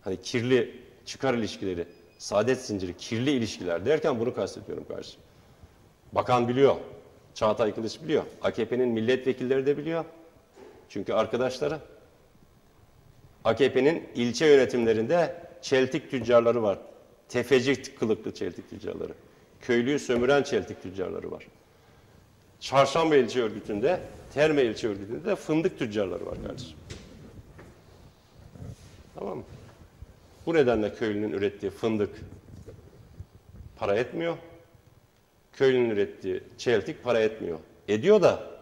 Hani kirli çıkar ilişkileri, saadet zinciri, kirli ilişkiler derken bunu kastediyorum kardeşim. Bakan biliyor, Çağatay Kılıç biliyor, AKP'nin milletvekilleri de biliyor. Çünkü arkadaşları AKP'nin ilçe yönetimlerinde çeltik tüccarları var. Tefeci kılıklı çeltik tüccarları. Köylüyü sömüren çeltik tüccarları var. Çarşamba ilçe örgütünde, Terme ilçe örgütünde de fındık tüccarları var kardeşim. Tamam mı? Bu nedenle köylünün ürettiği fındık para etmiyor. Köylünün ürettiği çeltik para etmiyor. Ediyor da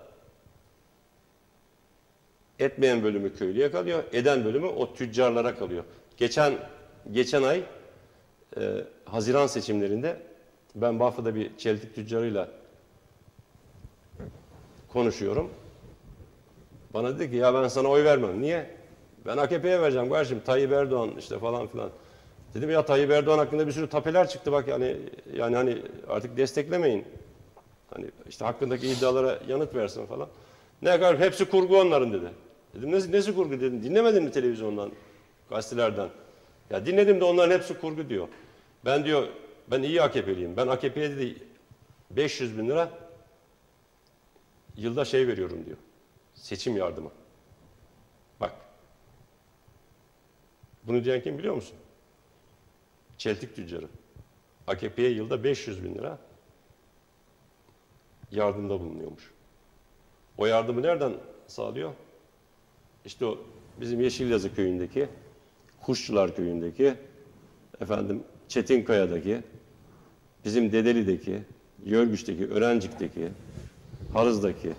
etmeyen bölümü köylüye kalıyor, eden bölümü o tüccarlara kalıyor. Geçen geçen ay e, Haziran seçimlerinde ben Bafra'da bir çeltik tüccarıyla konuşuyorum. Bana dedi ki ya ben sana oy vermem. Niye? Ben AKP'ye vereceğim kardeşim. Tayyip Erdoğan işte falan filan. Dedim ya Tayyip Erdoğan hakkında bir sürü tapeler çıktı bak yani yani hani artık desteklemeyin. Hani işte hakkındaki iddialara yanıt versin falan. Ne kadar hepsi kurgu onların dedi. Dedim nesi, nesi kurgu dedim. Dinlemedin mi televizyondan, gazetelerden? Ya dinledim de onların hepsi kurgu diyor. Ben diyor ben iyi AKP'liyim. Ben AKP'ye dedi 500 bin lira yılda şey veriyorum diyor. Seçim yardımı. Bak. Bunu diyen kim biliyor musun? Çeltik tüccarı. AKP'ye yılda 500 bin lira yardımda bulunuyormuş. O yardımı nereden sağlıyor? İşte o bizim Yeşilyazı köyündeki, Kuşçular köyündeki, efendim Çetinkaya'daki, bizim Dedeli'deki, Yörgüç'teki, Örencik'teki, Harız'daki,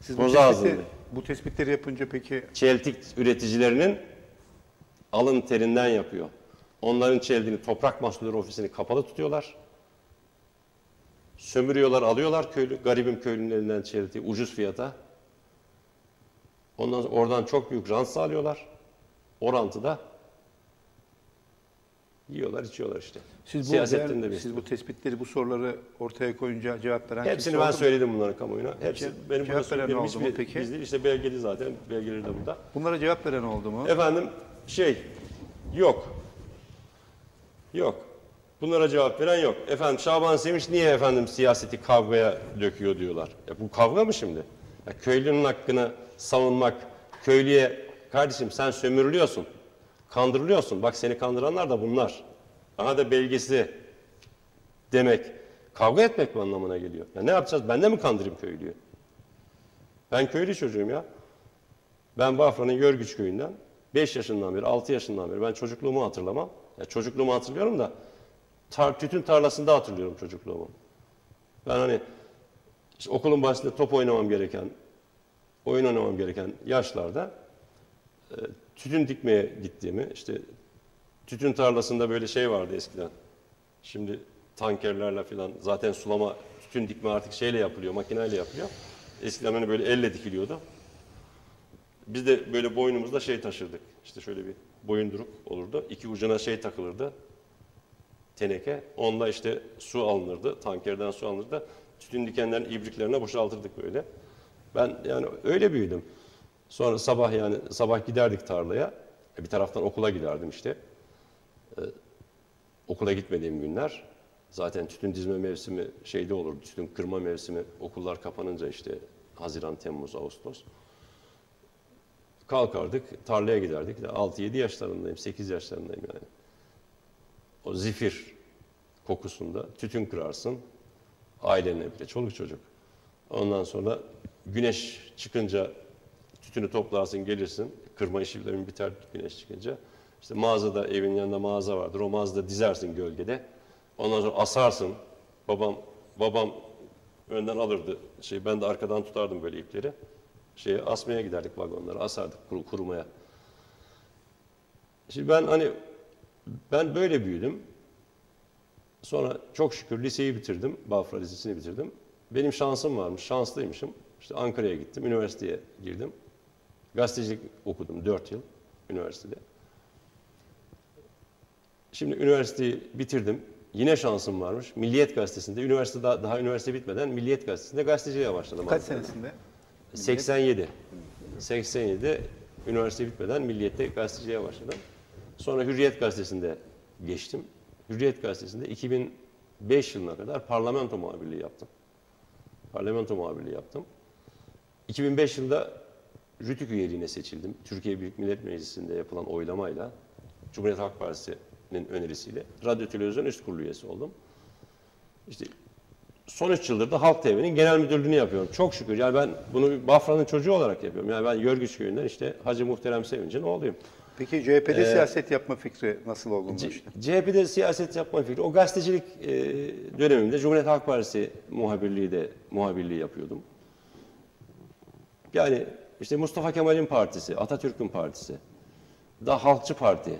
Siz bu, tespiti, bu tespitleri yapınca peki çeltik üreticilerinin alın terinden yapıyor. Onların çeldiğini Toprak Mahsulleri Ofisi'ni kapalı tutuyorlar. Sömürüyorlar, alıyorlar köylü, garibim köylünün elinden çeltiği ucuz fiyata. Ondan oradan çok büyük rant sağlıyorlar. O rantı da yiyorlar, içiyorlar işte. siz bu, Siyasetten de siz besliyor. bu tespitleri, bu soruları ortaya koyunca cevap veren Hepsini ben söyledim bunların kamuoyuna. Hepsi Ce- benim cevap veren oldu mu peki? değil. İşte belgeli zaten, belgeleri de burada. Bunlara cevap veren oldu mu? Efendim şey yok. Yok. Bunlara cevap veren yok. Efendim Şaban Sevinç niye efendim siyaseti kavgaya döküyor diyorlar. Ya bu kavga mı şimdi? Ya köylünün hakkını savunmak, köylüye kardeşim sen sömürülüyorsun. Kandırılıyorsun. Bak seni kandıranlar da bunlar. Aha da belgesi demek. Kavga etmek mi anlamına geliyor? Ya ne yapacağız? Ben de mi kandırayım köylüyü? Ben köylü çocuğum ya. Ben Bafra'nın Yörgüç köyünden 5 yaşından beri, 6 yaşından beri ben çocukluğumu hatırlamam. Ya çocukluğumu hatırlıyorum da tar, tütün tarlasında hatırlıyorum çocukluğumu. Ben hani işte okulun bahçesinde top oynamam gereken, oyun oynamam gereken yaşlarda e, tütün dikmeye gittiğimi, işte tütün tarlasında böyle şey vardı eskiden. Şimdi tankerlerle falan zaten sulama, tütün dikme artık şeyle yapılıyor, makineyle yapılıyor. Eskiden hani böyle elle dikiliyordu. Biz de böyle boynumuzda şey taşırdık. İşte şöyle bir boyunduruk olurdu. İki ucuna şey takılırdı. Teneke. Onda işte su alınırdı. Tankerden su alınırdı. Tütün dikenlerin ibriklerine boşaltırdık böyle. Ben yani öyle büyüdüm. Sonra sabah yani sabah giderdik tarlaya. Bir taraftan okula giderdim işte. Ee, okula gitmediğim günler zaten tütün dizme mevsimi şeyde olurdu. Tütün kırma mevsimi okullar kapanınca işte Haziran, Temmuz, Ağustos. Kalkardık, tarlaya giderdik. 6-7 yaşlarındayım, 8 yaşlarındayım yani. O zifir kokusunda tütün kırarsın. Ailenle bile, çoluk çocuk. Ondan sonra güneş çıkınca tütünü toplarsın, gelirsin. Kırma işlemlerin biter güneş çıkınca. İşte mağazada, evin yanında mağaza vardır. O mağazada dizersin gölgede. Ondan sonra asarsın. Babam babam önden alırdı. Şey ben de arkadan tutardım böyle ipleri. Şeye asmaya giderdik vagonları. Asardık kuru, kurumaya. Şimdi ben hani ben böyle büyüdüm. Sonra çok şükür liseyi bitirdim. Bafra Lisesi'ni bitirdim. Benim şansım varmış, şanslıymışım. İşte Ankara'ya gittim, üniversiteye girdim. Gazetecilik okudum 4 yıl üniversitede. Şimdi üniversiteyi bitirdim. Yine şansım varmış. Milliyet Gazetesi'nde, üniversite daha, daha üniversite bitmeden Milliyet Gazetesi'nde gazeteciliğe başladım. Kaç Ankara'da. senesinde? 87. 87'de üniversite bitmeden Milliyet'te gazeteciliğe başladım. Sonra Hürriyet Gazetesi'nde geçtim. Hürriyet Gazetesi'nde 2005 yılına kadar parlamento muhabirliği yaptım. Parlamento muhabirliği yaptım. 2005 yılında Rütük üyeliğine seçildim. Türkiye Büyük Millet Meclisi'nde yapılan oylamayla Cumhuriyet Halk Partisi'nin önerisiyle Radyo Televizyon Üst Kurulu üyesi oldum. İşte son 3 yıldır da Halk TV'nin genel müdürlüğünü yapıyorum. Çok şükür. Yani ben bunu Bafra'nın çocuğu olarak yapıyorum. Yani ben Yörgüç köyünden işte Hacı Muhterem Sevinç'in oğluyum. Peki CHP'de Ee, siyaset yapma fikri nasıl C- olgunlaştı? CHP'de siyaset yapma fikri. O gazetecilik e, dönemimde Cumhuriyet Halk Partisi muhabirliği de muhabirliği yapıyordum. Yani işte Mustafa Kemal'in partisi, Atatürk'ün partisi, da Halkçı Parti,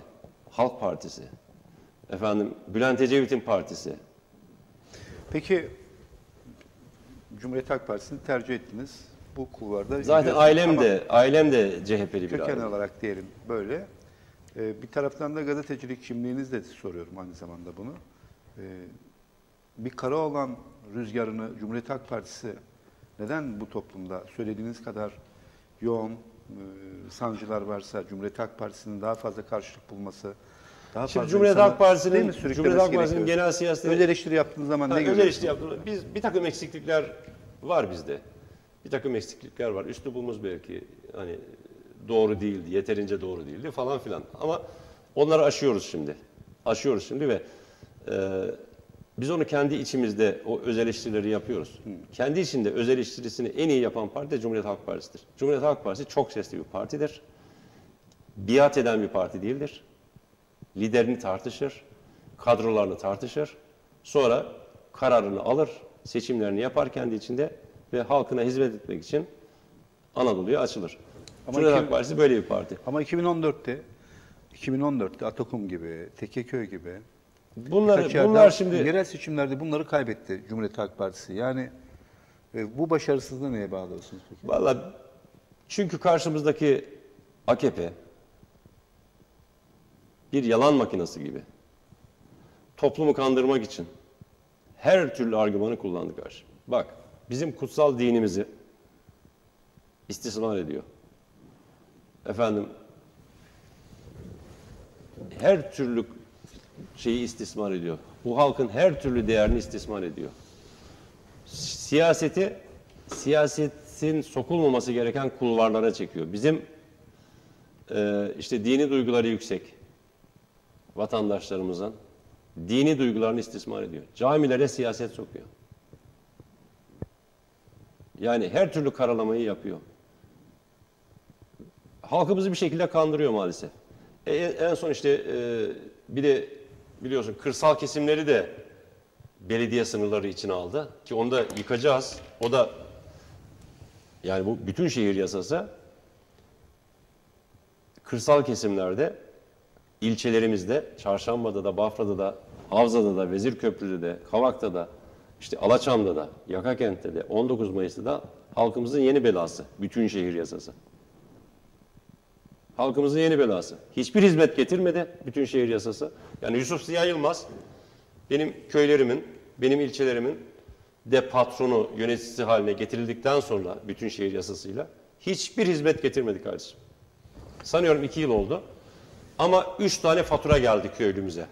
Halk Partisi, efendim Bülent Ecevit'in partisi. Peki Cumhuriyet Halk Partisi'ni tercih ettiniz. Bu kulvarda Zaten ailem de ailem de CHP'li bir köken aile. olarak diyelim böyle. Ee, bir taraftan da gazetecilik kimliğinizle soruyorum aynı zamanda bunu. Ee, bir kara olan rüzgarını Cumhuriyet Halk Partisi neden bu toplumda söylediğiniz kadar yoğun e, sancılar varsa Cumhuriyet Halk Partisi'nin daha fazla karşılık bulması, daha Şimdi Cumhuriyet Halk Partisi'nin- Cumhuriyet Halk Partisi'nin genel siyaseti- Öz eleştiri yaptığınız zaman Ha, ne görüyorsunuz? işte yaptılar. Biz bir takım eksiklikler var bizde. Bir takım eksiklikler var. Üslubumuz belki hani doğru değildi, yeterince doğru değildi falan filan. Ama onları aşıyoruz şimdi. Aşıyoruz şimdi ve e, biz onu kendi içimizde o öz eleştirileri yapıyoruz. Kendi içinde öz eleştirisini en iyi yapan parti de Cumhuriyet Halk Partisi'dir. Cumhuriyet Halk Partisi çok sesli bir partidir. Biat eden bir parti değildir. Liderini tartışır, kadrolarını tartışır. Sonra kararını alır, seçimlerini yapar kendi içinde ve halkına hizmet etmek için Anadolu'ya açılır. Ama Cumhuriyet Halk Partisi böyle bir parti. Ama 2014'te 2014'te Atakum gibi, Tekeköy gibi Bunlar, birkaç yerde bunlar şimdi yerel seçimlerde bunları kaybetti Cumhuriyet Halk Partisi. Yani e, bu başarısızlığı neye bağlıyorsunuz peki? Valla çünkü karşımızdaki AKP bir yalan makinesi gibi. Toplumu kandırmak için her türlü argümanı kullandı karşı. Bak bizim kutsal dinimizi istismar ediyor. Efendim her türlü şeyi istismar ediyor. Bu halkın her türlü değerini istismar ediyor siyaseti siyasetin sokulmaması gereken kulvarlara çekiyor. Bizim e, işte dini duyguları yüksek vatandaşlarımızın dini duygularını istismar ediyor. Camilere siyaset sokuyor. Yani her türlü karalamayı yapıyor. halkımızı bir şekilde kandırıyor maalesef. E, en son işte e, bir de biliyorsun kırsal kesimleri de belediye sınırları içine aldı ki onu da yıkacağız. O da yani bu bütün şehir yasası kırsal kesimlerde ilçelerimizde Çarşamba'da da Bafra'da da Havza'da da Vezirköprü'de de Kavak'ta da işte Alaçam'da da Yakakent'te de 19 Mayıs'ta da halkımızın yeni belası bütün şehir yasası. Halkımızın yeni belası. Hiçbir hizmet getirmedi bütün şehir yasası. Yani Yusuf Ziya Yılmaz benim köylerimin, benim ilçelerimin de patronu, yöneticisi haline getirildikten sonra bütün şehir yasasıyla hiçbir hizmet getirmedi kardeşim. Sanıyorum iki yıl oldu. Ama üç tane fatura geldi köylümüze.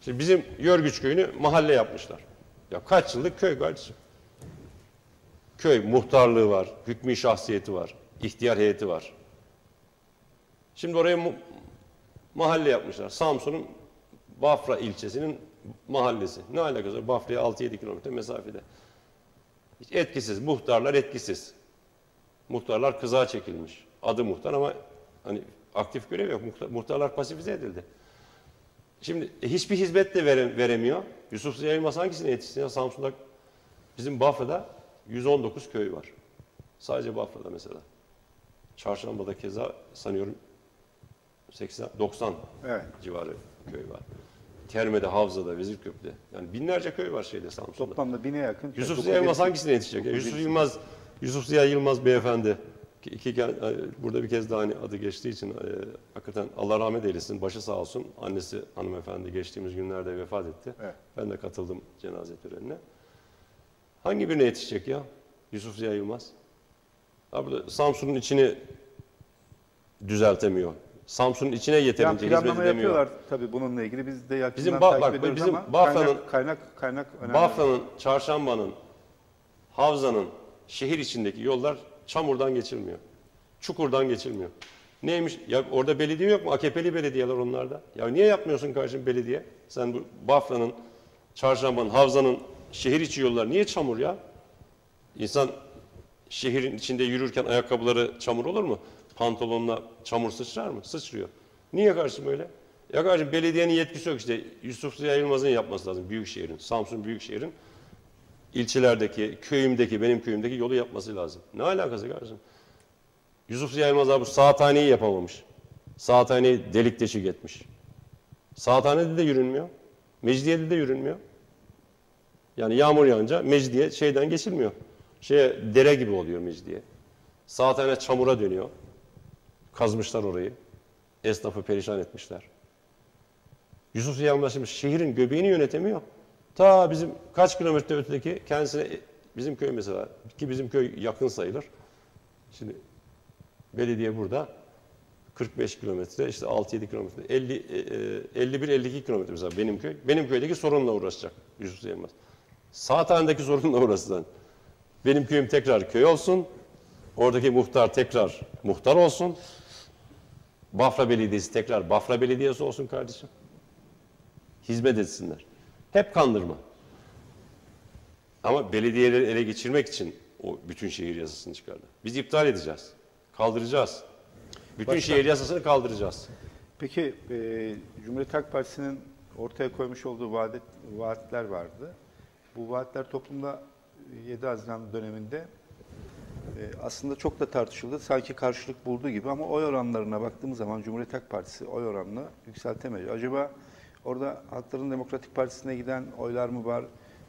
Şimdi bizim Yörgüç köyünü mahalle yapmışlar. Ya kaç yıllık köy kardeşim? Köy muhtarlığı var, hükmü şahsiyeti var, ihtiyar heyeti var. Şimdi oraya mahalle yapmışlar. Samsun'un Bafra ilçesinin mahallesi. Ne alakası var? Bafra'ya 6-7 kilometre mesafede. Hiç etkisiz. Muhtarlar etkisiz. Muhtarlar kızağa çekilmiş. Adı muhtar ama hani aktif görev yok. Muhtar- Muhtarlar pasifize edildi. Şimdi e, hiçbir hizmet de vere- veremiyor. Yusuf Ziya Yılmaz hangisine yetişsin ya? Samsun'da bizim Bafra'da 119 köy var. Sadece Bafra'da mesela. Çarşamba'da keza sanıyorum 80 90 Evet. civarı köy var. Terme'de, Havza'da, Vezirköprü'de. Yani binlerce köy var şeyde Samsun'da. Toplamda bine yakın. Yusuf Ziya Yılmaz hangisine yetişecek? Yusuf Yılmaz, Yusuf Ziya Yılmaz beyefendi. İki, kere- burada bir kez daha hani adı geçtiği için e, hakikaten Allah rahmet eylesin, başı sağ olsun. Annesi hanımefendi geçtiğimiz günlerde vefat etti. Evet. Ben de katıldım cenaze törenine. Hangi birine yetişecek ya Yusuf Ziya Yılmaz? Ha burada Samsun'un içini düzeltemiyor. Samsun'un içine Yani yeterince hizmet planlama edemiyor. yapıyorlar tabii bununla ilgili. Biz de yakından Bizim ba- takip bak, bizim ama Bafra'nın- kaynak, kaynak, kaynak önemli. Bafra'nın, Çarşamba'nın, Havza'nın şehir içindeki yollar çamurdan geçilmiyor. Çukurdan geçilmiyor. Neymiş? Ya orada belediye yok mu? AKP'li belediyeler onlarda. Ya niye yapmıyorsun kardeşim belediye? Sen bu Bafra'nın, Çarşamba'nın, Havza'nın şehir içi yollar niye çamur ya? İnsan şehrin içinde yürürken ayakkabıları çamur olur mu? Pantolonuna çamur sıçrar mı? Sıçrıyor. Niye kardeşim öyle? Ya kardeşim belediyenin yetkisi yok işte. Yusuf Ziya Yılmaz'ın yapması lazım Büyükşehir'in, Samsun Büyükşehir'in ilçelerdeki, köyümdeki, benim köyümdeki yolu yapması lazım. Ne alakası kardeşim? Yusuf Ziya Yılmaz abi saathaneyi yapamamış. Saathaneyi delik deşik etmiş. Saathanede de yürünmüyor. Mecidiye'de de yürünmüyor. Yani yağmur yağınca Mecidiye şeyden geçilmiyor. Şeye, dere gibi oluyor Mecidiye. Saathane çamura dönüyor. Kazmışlar orayı. Esnafı perişan etmişler. Yusuf Ziya Yılmaz şimdi şehrin göbeğini yönetemiyor. Ta bizim kaç kilometre ötedeki kendisine bizim köy mesela ki bizim köy yakın sayılır. Şimdi belediye burada 45 kilometre işte 6-7 kilometre 50 e, 51 52 kilometre mesela benim köy. Benim köydeki sorunla uğraşacak Yusuf Yılmaz. Saathanedeki sorunla uğraşsın. Benim köyüm tekrar köy olsun. Oradaki muhtar tekrar muhtar olsun. Bafra Belediyesi tekrar Bafra Belediyesi olsun kardeşim. Hizmet etsinler. Hep kandırma. Ama belediyeleri ele geçirmek için o bütün şehir yasasını çıkardı. Biz iptal edeceğiz. Kaldıracağız. Bütün Başka? şehir yasasını kaldıracağız. Peki e, Cumhuriyet Halk Partisi'nin ortaya koymuş olduğu vaadet, vaatler vardı. Bu vaatler toplumda 7 Haziran döneminde e, aslında çok da tartışıldı. Sanki karşılık bulduğu gibi ama oy oranlarına baktığımız zaman Cumhuriyet Halk Partisi oy oranını yükseltemedi. Acaba orada Halkların Demokratik Partisi'ne giden oylar mı var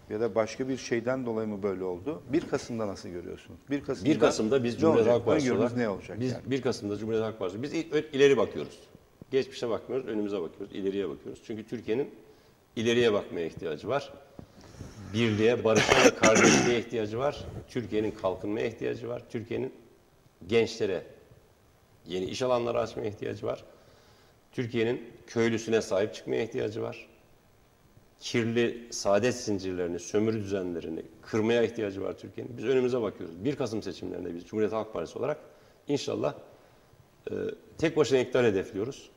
ya da başka bir şeyden dolayı mı böyle oldu? 1 Kasım'da nasıl görüyorsunuz? 1 Kasım'da, 1 Kasım'da biz Cumhuriyet? Halk Partisi olarak ne olacak? biz yani? 1 Kasım'da Cumhuriyet Halk Partisi biz il- ileri bakıyoruz. Geçmişe bakmıyoruz, önümüze bakıyoruz, ileriye bakıyoruz. Çünkü Türkiye'nin ileriye bakmaya ihtiyacı var. Birliğe, barışa ve kardeşliğe ihtiyacı var. Türkiye'nin kalkınmaya ihtiyacı var. Türkiye'nin gençlere yeni iş alanları açmaya ihtiyacı var. Türkiye'nin köylüsüne sahip çıkmaya ihtiyacı var. Kirli saadet zincirlerini, sömürü düzenlerini kırmaya ihtiyacı var Türkiye'nin. Biz önümüze bakıyoruz. 1 Kasım seçimlerinde biz Cumhuriyet Halk Partisi olarak inşallah e, tek başına iktidar hedefliyoruz.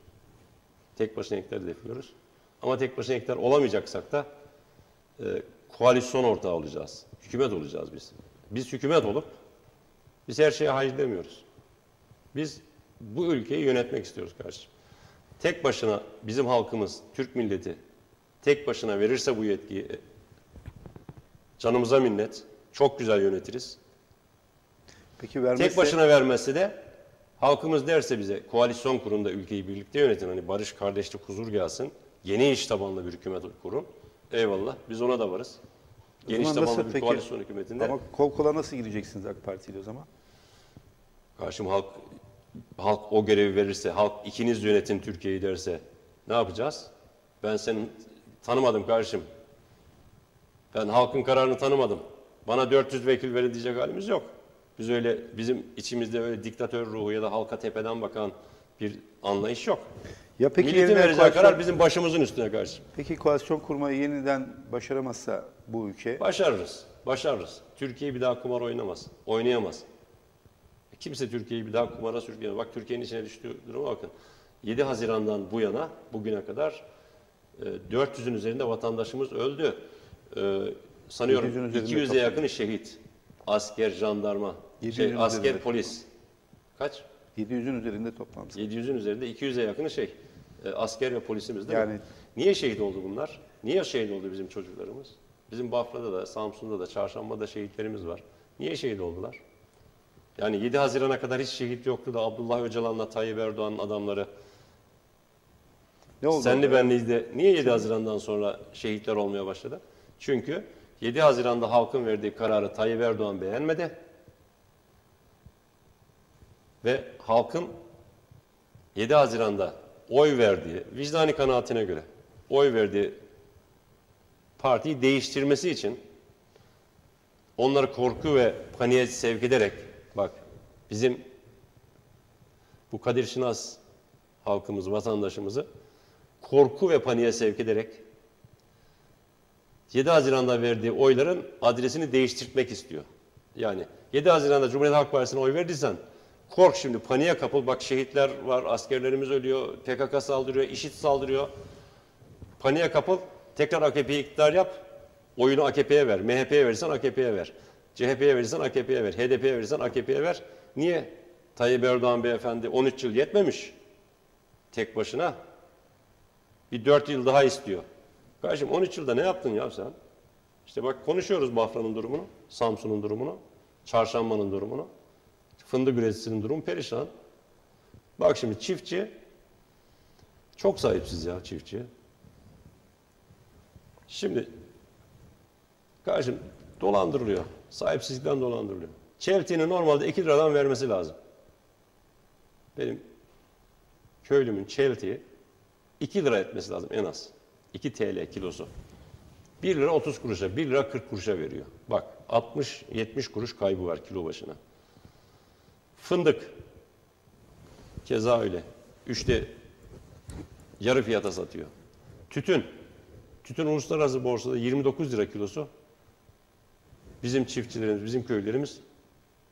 Tek başına iktidar hedefliyoruz. Ama tek başına iktidar olamayacaksak da e, koalisyon ortağı olacağız. Hükümet olacağız biz. Biz hükümet olup biz her şeye hayır demiyoruz. Biz bu ülkeyi yönetmek istiyoruz kardeşim. Tek başına bizim halkımız, Türk milleti tek başına verirse bu yetkiyi canımıza minnet. Çok güzel yönetiriz. Peki vermezse Tek başına vermezse de halkımız derse bize koalisyon kurun da ülkeyi birlikte yönetin. Hani barış, kardeşlik, huzur gelsin. Yeni iş tabanlı bir hükümet kurun. Eyvallah. Biz ona da varız. Geniş tabanlı bir peki? koalisyon hükümetinde. ama kol kola nasıl gireceksiniz AK Parti ile o zaman? Karşım halk halk o görevi verirse, halk ikiniz yönetin Türkiye'yi derse ne yapacağız? Ben seni tanımadım kardeşim. Ben halkın kararını tanımadım. Bana 400 vekil verin diyecek halimiz yok. Biz öyle bizim içimizde öyle diktatör ruhu ya da halka tepeden bakan bir anlayış yok. Ya peki Milletin vereceği koalisyon- karar bizim başımızın üstüne kardeşim. Peki koalisyon kurmayı yeniden başaramazsa bu ülke Başarırız. Başarırız. Türkiye bir daha kumar oynamaz. Oynayamaz. Kimse Türkiye'yi bir daha kumara sürükleyemez. Bak Türkiye'nin içine düştüğü duruma bakın. 7 Haziran'dan bu yana bugüne kadar e, 400'ün üzerinde vatandaşımız öldü. E, 700'ün sanıyorum üzerinde 200'e toplam. yakın şehit. Asker, jandarma, 700'ün şey, asker, polis. Kaç? 700'ün üzerinde toplam. 700'ün üzerinde 200'e yakını şey. e, asker ve polisimiz değil mi? Yani- Niye şehit oldu bunlar? Niye şehit oldu bizim çocuklarımız? Bizim Bafra'da da, Samsun'da da, Çarşamba'da şehitlerimiz var. Niye şehit oldular? Yani 7 Haziran'a kadar hiç şehit yoktu da Abdullah Öcalan'la Tayyip Erdoğan'ın adamları Ne oldu? senli benliyiz de niye 7 Haziran'dan sonra şehitler olmaya başladı? Çünkü 7 Haziran'da halkın verdiği kararı Tayyip Erdoğan beğenmedi. Ve halkın 7 Haziran'da oy verdiği, vicdani kanaatine göre oy verdiği partiyi değiştirmesi için onları korku ve paniğe sevk ederek bizim bu Kadir Şinas halkımız, vatandaşımızı korku ve paniğe sevk ederek 7 Haziran'da verdiği oyların adresini değiştirmek istiyor. Yani 7 Haziran'da Cumhuriyet Halk Partisi'ne oy verdiysen kork şimdi paniğe kapıl. Bak şehitler var, askerlerimiz ölüyor, PKK saldırıyor, IŞİD saldırıyor. Paniğe kapıl, tekrar AKP'yi iktidar yap, oyunu AKP'ye ver. MHP'ye verirsen AKP'ye ver. CHP'ye verirsen AKP'ye ver. HDP'ye verirsen AKP'ye ver. Niye? Tayyip Erdoğan beyefendi 13 yıl yetmemiş tek başına. Bir 4 yıl daha istiyor. Kardeşim 13 yılda ne yaptın ya sen? İşte bak konuşuyoruz Bafra'nın durumunu, Samsun'un durumunu, Çarşamba'nın durumunu. Fındık üreticisinin durumu perişan. Bak şimdi çiftçi çok sahipsiz ya çiftçi. Şimdi kardeşim dolandırılıyor. Sahipsizlikten dolandırılıyor. Çeltiğini normalde 2 liradan vermesi lazım. Benim köylümün çeltiği 2 lira etmesi lazım en az. 2 TL kilosu. 1 lira 30 kuruşa, 1 lira 40 kuruşa veriyor. Bak 60-70 kuruş kaybı var kilo başına. Fındık. Keza öyle. Üçte yarı fiyata satıyor. Tütün. Tütün uluslararası borsada 29 lira kilosu. Bizim çiftçilerimiz, bizim köylerimiz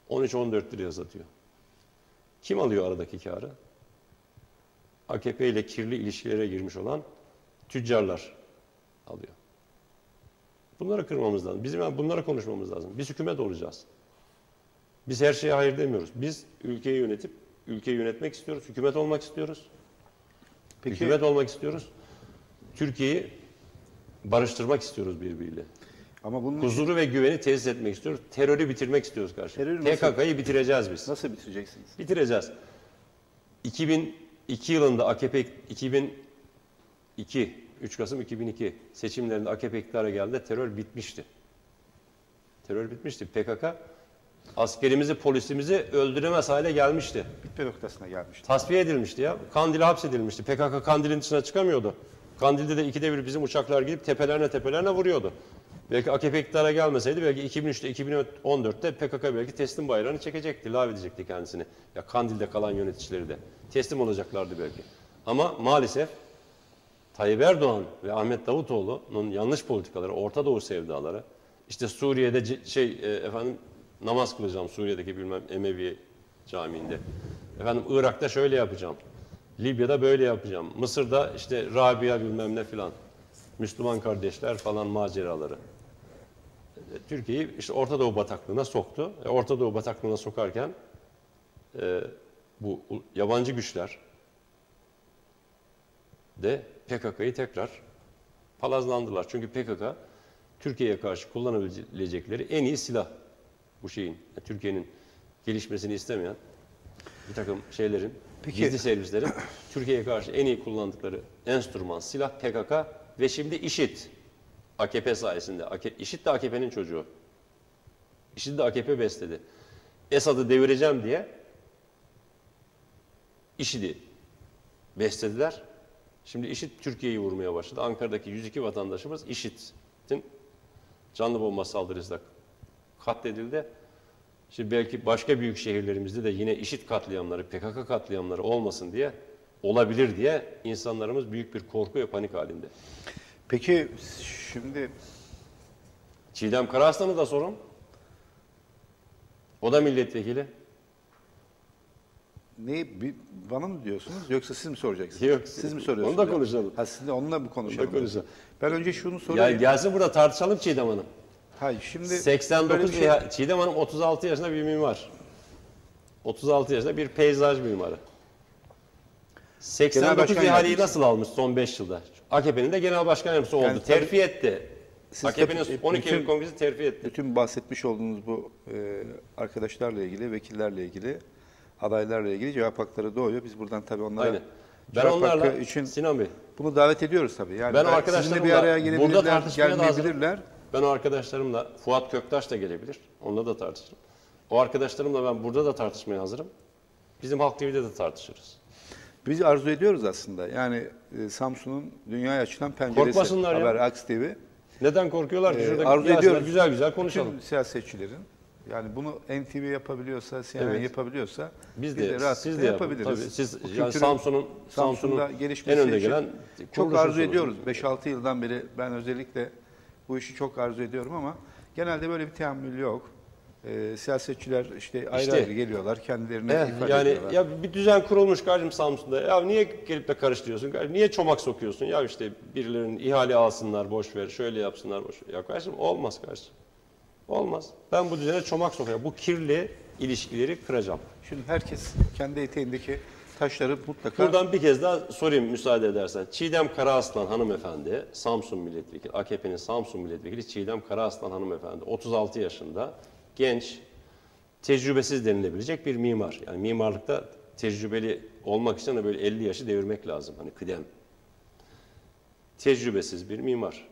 13-14 liraya satıyor. Kim alıyor aradaki karı? AKP ile kirli ilişkilere girmiş olan tüccarlar alıyor. Bunları kırmamız lazım. Bizim yani bunları konuşmamız lazım. Biz hükümet olacağız. Biz her şeye hayır demiyoruz. Biz ülkeyi yönetip ülkeyi yönetmek istiyoruz. Hükümet olmak istiyoruz. Peki Hükümet olmak istiyoruz. Türkiye'yi barıştırmak istiyoruz birbiriyle. Ama bunun Huzuru ve güveni tesis etmek istiyoruz. Terörü bitirmek istiyoruz karşı. PKK'yı bitireceğiz biz. nasıl bitireceksiniz? Bitireceğiz. 2002 yılında AKP 2002 3 Kasım 2002 seçimlerinde AKP iktidara geldiğinde terör bitmişti. Terör bitmişti. PKK askerimizi, polisimizi öldüremez hale gelmişti. Bitme noktasına gelmişti. Tasfiye edilmişti ya. Kandil'e hapsedilmişti. PKK Kandil'in dışına çıkamıyordu. Kandil'de de ikide bir bizim uçaklar gidip tepelerine tepelerine vuruyordu. Belki AKP iktidara gelmeseydi belki 2003'te 2014'te PKK belki teslim bayrağını çekecekti, lav edecekti kendisini. Ya Kandil'de kalan yöneticileri de teslim olacaklardı belki. Ama maalesef Tayyip Erdoğan ve Ahmet Davutoğlu'nun yanlış politikaları, Orta Doğu sevdaları, işte Suriye'de şey e, efendim namaz kılacağım Suriye'deki bilmem Emevi camiinde. Efendim Irak'ta şöyle yapacağım. Libya'da böyle yapacağım. Mısır'da işte Rabia bilmem ne filan. Müslüman kardeşler falan maceraları. Türkiye'yi işte Orta Doğu bataklığına soktu. E, Orta Doğu bataklığına sokarken e, bu yabancı güçler de PKK'yı tekrar palazlandılar. Çünkü PKK Türkiye'ye karşı kullanabilecekleri en iyi silah bu şeyin. yani Türkiye'nin gelişmesini istemeyen bir takım şeylerin, Peki- gizli servislerin Türkiye'ye karşı en iyi kullandıkları enstrüman, silah PKK ve şimdi IŞİD. AKP sayesinde. IŞİD de AKP'nin çocuğu. IŞİD de AKP besledi. Esad'ı devireceğim diye IŞİD'i beslediler. Şimdi IŞİD Türkiye'yi vurmaya başladı. Ankara'daki 102 vatandaşımız IŞİD'in canlı bomba saldırısıyla katledildi. Şimdi belki başka büyük şehirlerimizde de yine IŞİD katliamları, PKK katliamları olmasın diye olabilir diye insanlarımız büyük bir korku ve panik halinde. Peki şimdi Çiğdem Karaaslan'ı da sorun. O da milletvekili. ne bir, bana mı diyorsunuz yoksa siz mi soracaksınız? Yok, siz mi soruyorsunuz? onu da konuşalım. Ha siz de onunla mı konuşalım? Onu da konuşalım. Ben önce şunu Ya sorayım. gelsin burada tartışalım Çiğdem Hanım. Hayır şimdi 89 böyle bir şey- Çiğdem Hanım 36 yaşında bir mimar. 36 yaşında bir peyzaj mimarı. 89 başkan ihaleyi nasıl almış son 5 yılda? AKP'nin de genel başkan yardımcısı oldu. Yani tabii- terfi etti. AKP'nin tabii 12 bütün- Eylül Kongresi terfi etti. Bütün bahsetmiş olduğunuz bu e, arkadaşlarla ilgili, vekillerle ilgili, adaylarla ilgili cevap hakları doğuyor. Biz buradan tabii onlara Aynen. Ben cevap onlarla hakkı için Sinan Bey, bunu davet ediyoruz tabii. Yani Ben arkadaşlarımla bir araya burada gelebilirler, gelmeyebilirler. ben o arkadaşlarımla Fuat Köktaş da gelebilir. Onunla da tartışırım. O arkadaşlarımla ben burada da tartışmaya hazırım. Bizim Halk TV'de de tartışırız. Biz arzu ediyoruz aslında. Yani e, Samsun'un dünyaya açılan penceresi. Korkmasınlar ya. Haber Aks TV. Neden korkuyorlar ki? Ee, Şurada arzu ediyoruz. güzel güzel konuşalım. Bütün siyasetçilerin yani bunu NTV yapabiliyorsa, CNN Evet. yapabiliyorsa Biz biz de, siz de yapabiliriz. Tabii, siz yani Samsun'un Samsun'un gelişmesi en önde gelen çok arzu ediyoruz. 5-6 yıldan beri ben özellikle bu işi çok arzu ediyorum ama genelde böyle bir teamül yok. Ee, siyasetçiler işte ayrı İşte. ayrı geliyorlar, kendilerini Eh, ifade yani ediyorlar. ya bir düzen kurulmuş kardeşim Samsun'da. Ya niye gelip de karıştırıyorsun? kardeşim? Niye çomak sokuyorsun? Ya işte birilerinin ihale alsınlar boş ver, şöyle yapsınlar boş ver. Ya kardeşim olmaz kardeşim. Olmaz. Ben bu düzene çomak sokacağım. Bu kirli ilişkileri kıracağım. Şimdi herkes kendi eteğindeki taşları mutlaka Buradan bir kez daha sorayım müsaade edersen. Çiğdem Karaaslan hanımefendi, Samsun milletvekili, AKP'nin Samsun milletvekili Çiğdem Karaaslan hanımefendi, 36 yaşında, genç, tecrübesiz denilebilecek bir mimar. Yani mimarlıkta tecrübeli olmak için de böyle 50 yaşı devirmek lazım. Hani kıdem. Tecrübesiz bir mimar.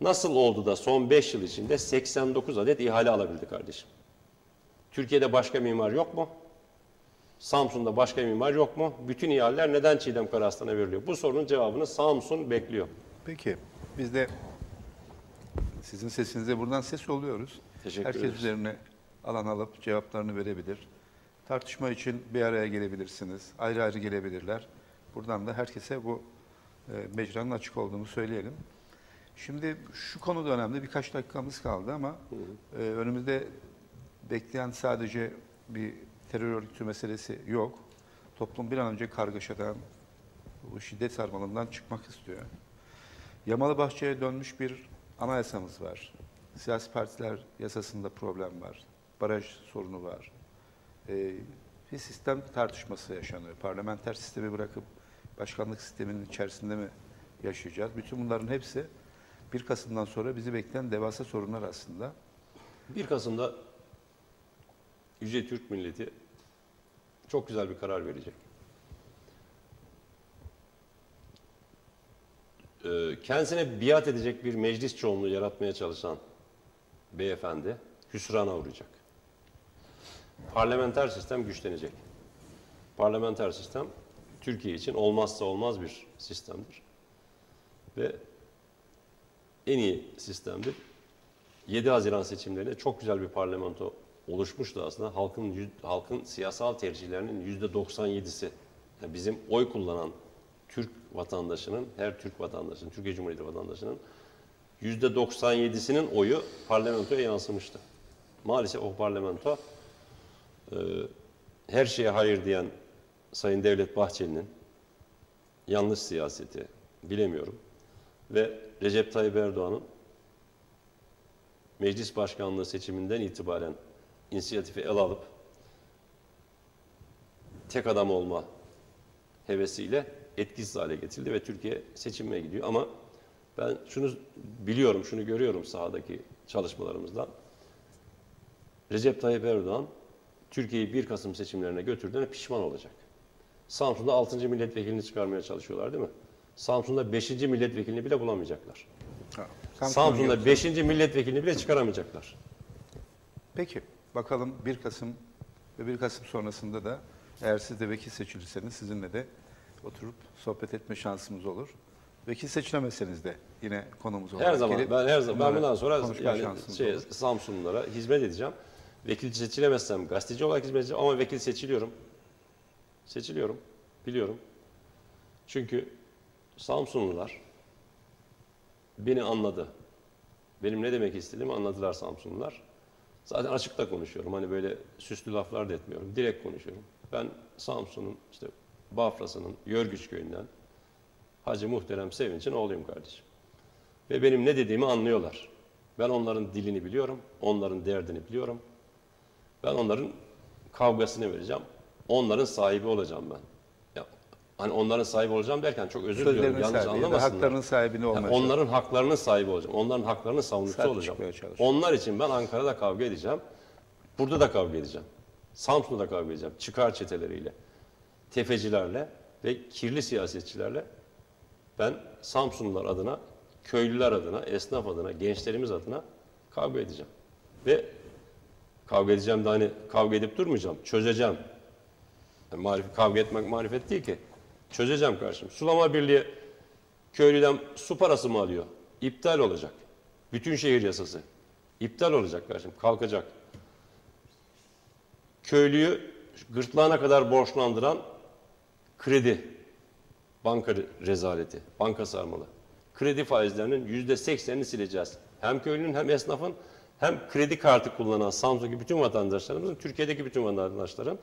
Nasıl oldu da son 5 yıl içinde 89 adet ihale alabildi kardeşim? Türkiye'de başka mimar yok mu? Samsun'da başka mimar yok mu? Bütün ihaleler neden Çiğdem Karaslan'a veriliyor? Bu sorunun cevabını Samsun bekliyor. Peki biz de sizin sesinize buradan ses oluyoruz. Teşekkür Herkes ederiz. üzerine alan alıp cevaplarını verebilir. Tartışma için bir araya gelebilirsiniz. Ayrı ayrı gelebilirler. Buradan da herkese bu e, mecranın açık olduğunu söyleyelim. Şimdi şu konu da önemli. Birkaç dakikamız kaldı ama e, önümüzde bekleyen sadece bir terör örgütü meselesi yok. Toplum bir an önce kargaşadan, bu şiddet sarmalından çıkmak istiyor. Yamalı bahçeye dönmüş bir anayasamız var. Siyasi partiler yasasında problem var. Baraj sorunu var. Ee, bir sistem tartışması yaşanıyor. Parlamenter sistemi bırakıp başkanlık sisteminin içerisinde mi yaşayacağız? Bütün bunların hepsi 1 Kasım'dan sonra bizi bekleyen devasa sorunlar aslında. 1 Kasım'da Yüce Türk milleti çok güzel bir karar verecek. Ee, kendisine biat edecek bir meclis çoğunluğu yaratmaya çalışan beyefendi hüsrana uğrayacak. Parlamenter sistem güçlenecek. Parlamenter sistem Türkiye için olmazsa olmaz bir sistemdir. Ve en iyi sistemdir. 7 Haziran seçimlerinde çok güzel bir parlamento oluşmuştu aslında. Halkın halkın siyasal tercihlerinin yüzde 97'si yani bizim oy kullanan Türk vatandaşının, her Türk vatandaşının, Türkiye Cumhuriyeti vatandaşının 97'sinin oyu parlamentoya yansımıştı. Maalesef o parlamento e, her şeye hayır diyen Sayın Devlet Bahçeli'nin yanlış siyaseti bilemiyorum ve Recep Tayyip Erdoğan'ın meclis başkanlığı seçiminden itibaren inisiyatifi el alıp tek adam olma hevesiyle etkisiz hale getirildi ve Türkiye seçimine gidiyor. Ama ben şunu biliyorum, şunu görüyorum sahadaki çalışmalarımızdan. Recep Tayyip Erdoğan Türkiye'yi 1 Kasım seçimlerine götürdüğüne pişman olacak. Samsun'da 6. milletvekilini çıkarmaya çalışıyorlar değil mi? Samsun'da 5. milletvekilini bile bulamayacaklar. Ha, Samsun'da yoksa- 5. milletvekilini bile çıkaramayacaklar. Peki bakalım 1 Kasım ve 1 Kasım sonrasında da eğer siz de vekil seçilirseniz sizinle de oturup sohbet etme şansımız olur. Vekil seçilemezseniz de yine konumuz olur. Her zaman ben her zaman ben bundan sonra yani şey. Samsunlulara hizmet edeceğim. Vekil seçilemezsem gazeteci olarak hizmet edeceğim ama vekil seçiliyorum. Seçiliyorum. Biliyorum. Çünkü Samsunlular beni anladı. Benim ne demek istediğimi anladılar Samsunlular. Zaten açıkta konuşuyorum. Hani böyle süslü laflar da etmiyorum. Direkt konuşuyorum. Ben Samsun'un işte Bafra'sının Yörgüç köyünden Hacı Muhterem Sevinç'in oğluyum kardeşim. Ve benim ne dediğimi anlıyorlar. Ben onların dilini biliyorum, onların derdini biliyorum. Ben onların kavgasını vereceğim. Onların sahibi olacağım ben. Ya, hani onların sahibi olacağım derken çok özür diliyorum. Yanlış sahibi anlamasınlar. haklarının sahibini Yani olmaya onların haklarının sahibi olacağım. Onların haklarının savunucusu Sahip olacağım. Onlar için ben Ankara'da kavga edeceğim. Burada da kavga edeceğim. Samsun'da da kavga edeceğim. Çıkar çeteleriyle, tefecilerle ve kirli siyasetçilerle ben Samsunlular adına, köylüler adına, esnaf adına, gençlerimiz adına kavga edeceğim. Ve kavga edeceğim de hani kavga edip durmayacağım. Çözeceğim. Yani marif, kavga etmek marifet değil ki. Çözeceğim karşım. Sulama Birliği köylüden su parası mı alıyor? İptal olacak. Bütün şehir yasası. İptal olacak kardeşim. Kalkacak. Köylüyü gırtlağına kadar borçlandıran kredi banka rezaleti, banka sarmalı. Kredi faizlerinin yüzde seksenini sileceğiz. Hem köylünün hem esnafın hem kredi kartı kullanan Samsun'daki bütün vatandaşlarımızın, Türkiye'deki bütün vatandaşların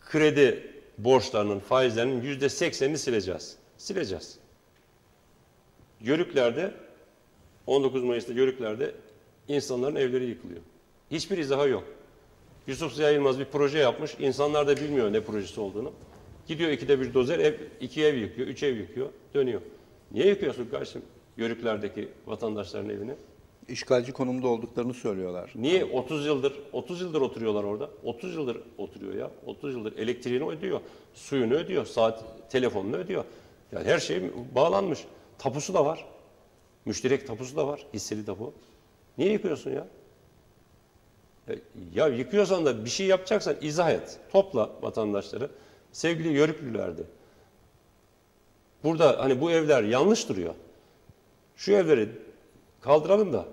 kredi borçlarının faizlerinin yüzde seksenini sileceğiz. Sileceğiz. Yörüklerde 19 Mayıs'ta Yörüklerde insanların evleri yıkılıyor. Hiçbir izahı yok. Yusuf Ziya Yılmaz bir proje yapmış. İnsanlar da bilmiyor ne projesi olduğunu. Gidiyor ikide bir dozer, ev, iki ev yıkıyor, üç ev yıkıyor, dönüyor. Niye yıkıyorsun kardeşim Yörüklerdeki vatandaşların evini? İşgalci konumda olduklarını söylüyorlar. Niye 30 yıldır 30 yıldır oturuyorlar orada? 30 yıldır oturuyor ya. 30 yıldır elektriğini ödüyor, suyunu ödüyor, saat telefonunu ödüyor. Yani her şey bağlanmış. Tapusu da var. Müşterek tapusu da var, hisseli tapu. Niye yıkıyorsun ya? Ya, ya yıkıyorsan da bir şey yapacaksan izah et. Topla vatandaşları. Sevgili Yörüklülerdi. Burada hani bu evler yanlış duruyor. Şu evleri kaldıralım da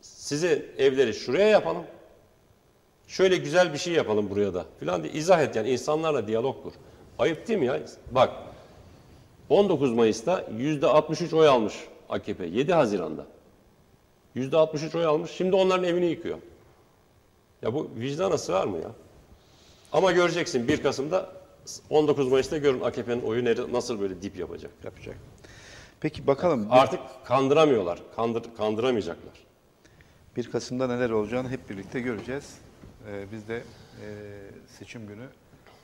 size evleri şuraya yapalım. Şöyle güzel bir şey yapalım buraya da filan diye izah et yani insanlarla diyalog kur. Ayıp değil mi ya? Bak 19 Mayıs'ta %63 oy almış AKP 7 Haziran'da. %63 oy almış. Şimdi onların evini yıkıyor. Ya bu vicdana sığar mı ya? Ama göreceksin 1 Kasım'da 19 Mayıs'ta görün AKP'nin oyu nasıl böyle dip yapacak. Yapacak. Peki bakalım Artık kandıramıyorlar. Kandır, kandıramayacaklar. 1 Kasım'da neler olacağını hep birlikte göreceğiz. Ee, biz de e, seçim günü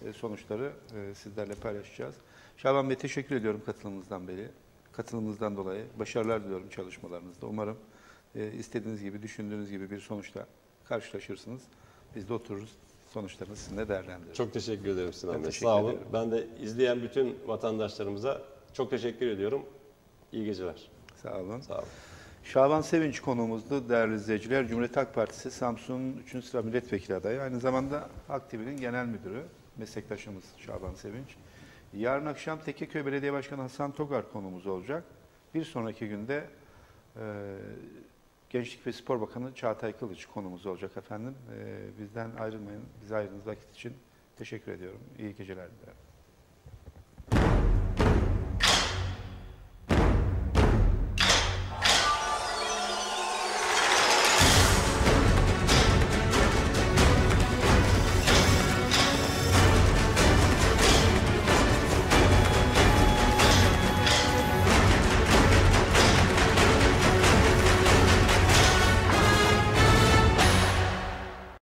e, sonuçları e, sizlerle paylaşacağız. Şaban Bey teşekkür ediyorum katılımınızdan beri. Katılımınızdan dolayı başarılar diliyorum çalışmalarınızda. Umarım e, istediğiniz gibi, düşündüğünüz gibi bir sonuçla karşılaşırsınız. Biz de otururuz, sonuçlarını sizinle değerlendiririz. Çok teşekkür ederim Sinan Bey. Sağ olun. ederim. Ben de izleyen bütün vatandaşlarımıza çok teşekkür ediyorum. İyi geceler. Sağ olun. Sağ olun. Şaban Sevinç konuğumuzdu değerli izleyiciler. Cumhuriyet Halk Partisi Samsun 3. sıra milletvekili adayı. Aynı zamanda Halk TV'nin genel müdürü. Meslektaşımız Şaban Sevinç. Yarın akşam Tekeköy Belediye Başkanı Hasan Togar konuğumuz olacak. Bir sonraki günde e, Gençlik ve Spor Bakanı Çağatay Kılıç konumuz olacak efendim. E, bizden ayrılmayın. Bize ayırdığınız vakit için teşekkür ediyorum. İyi geceler dilerim.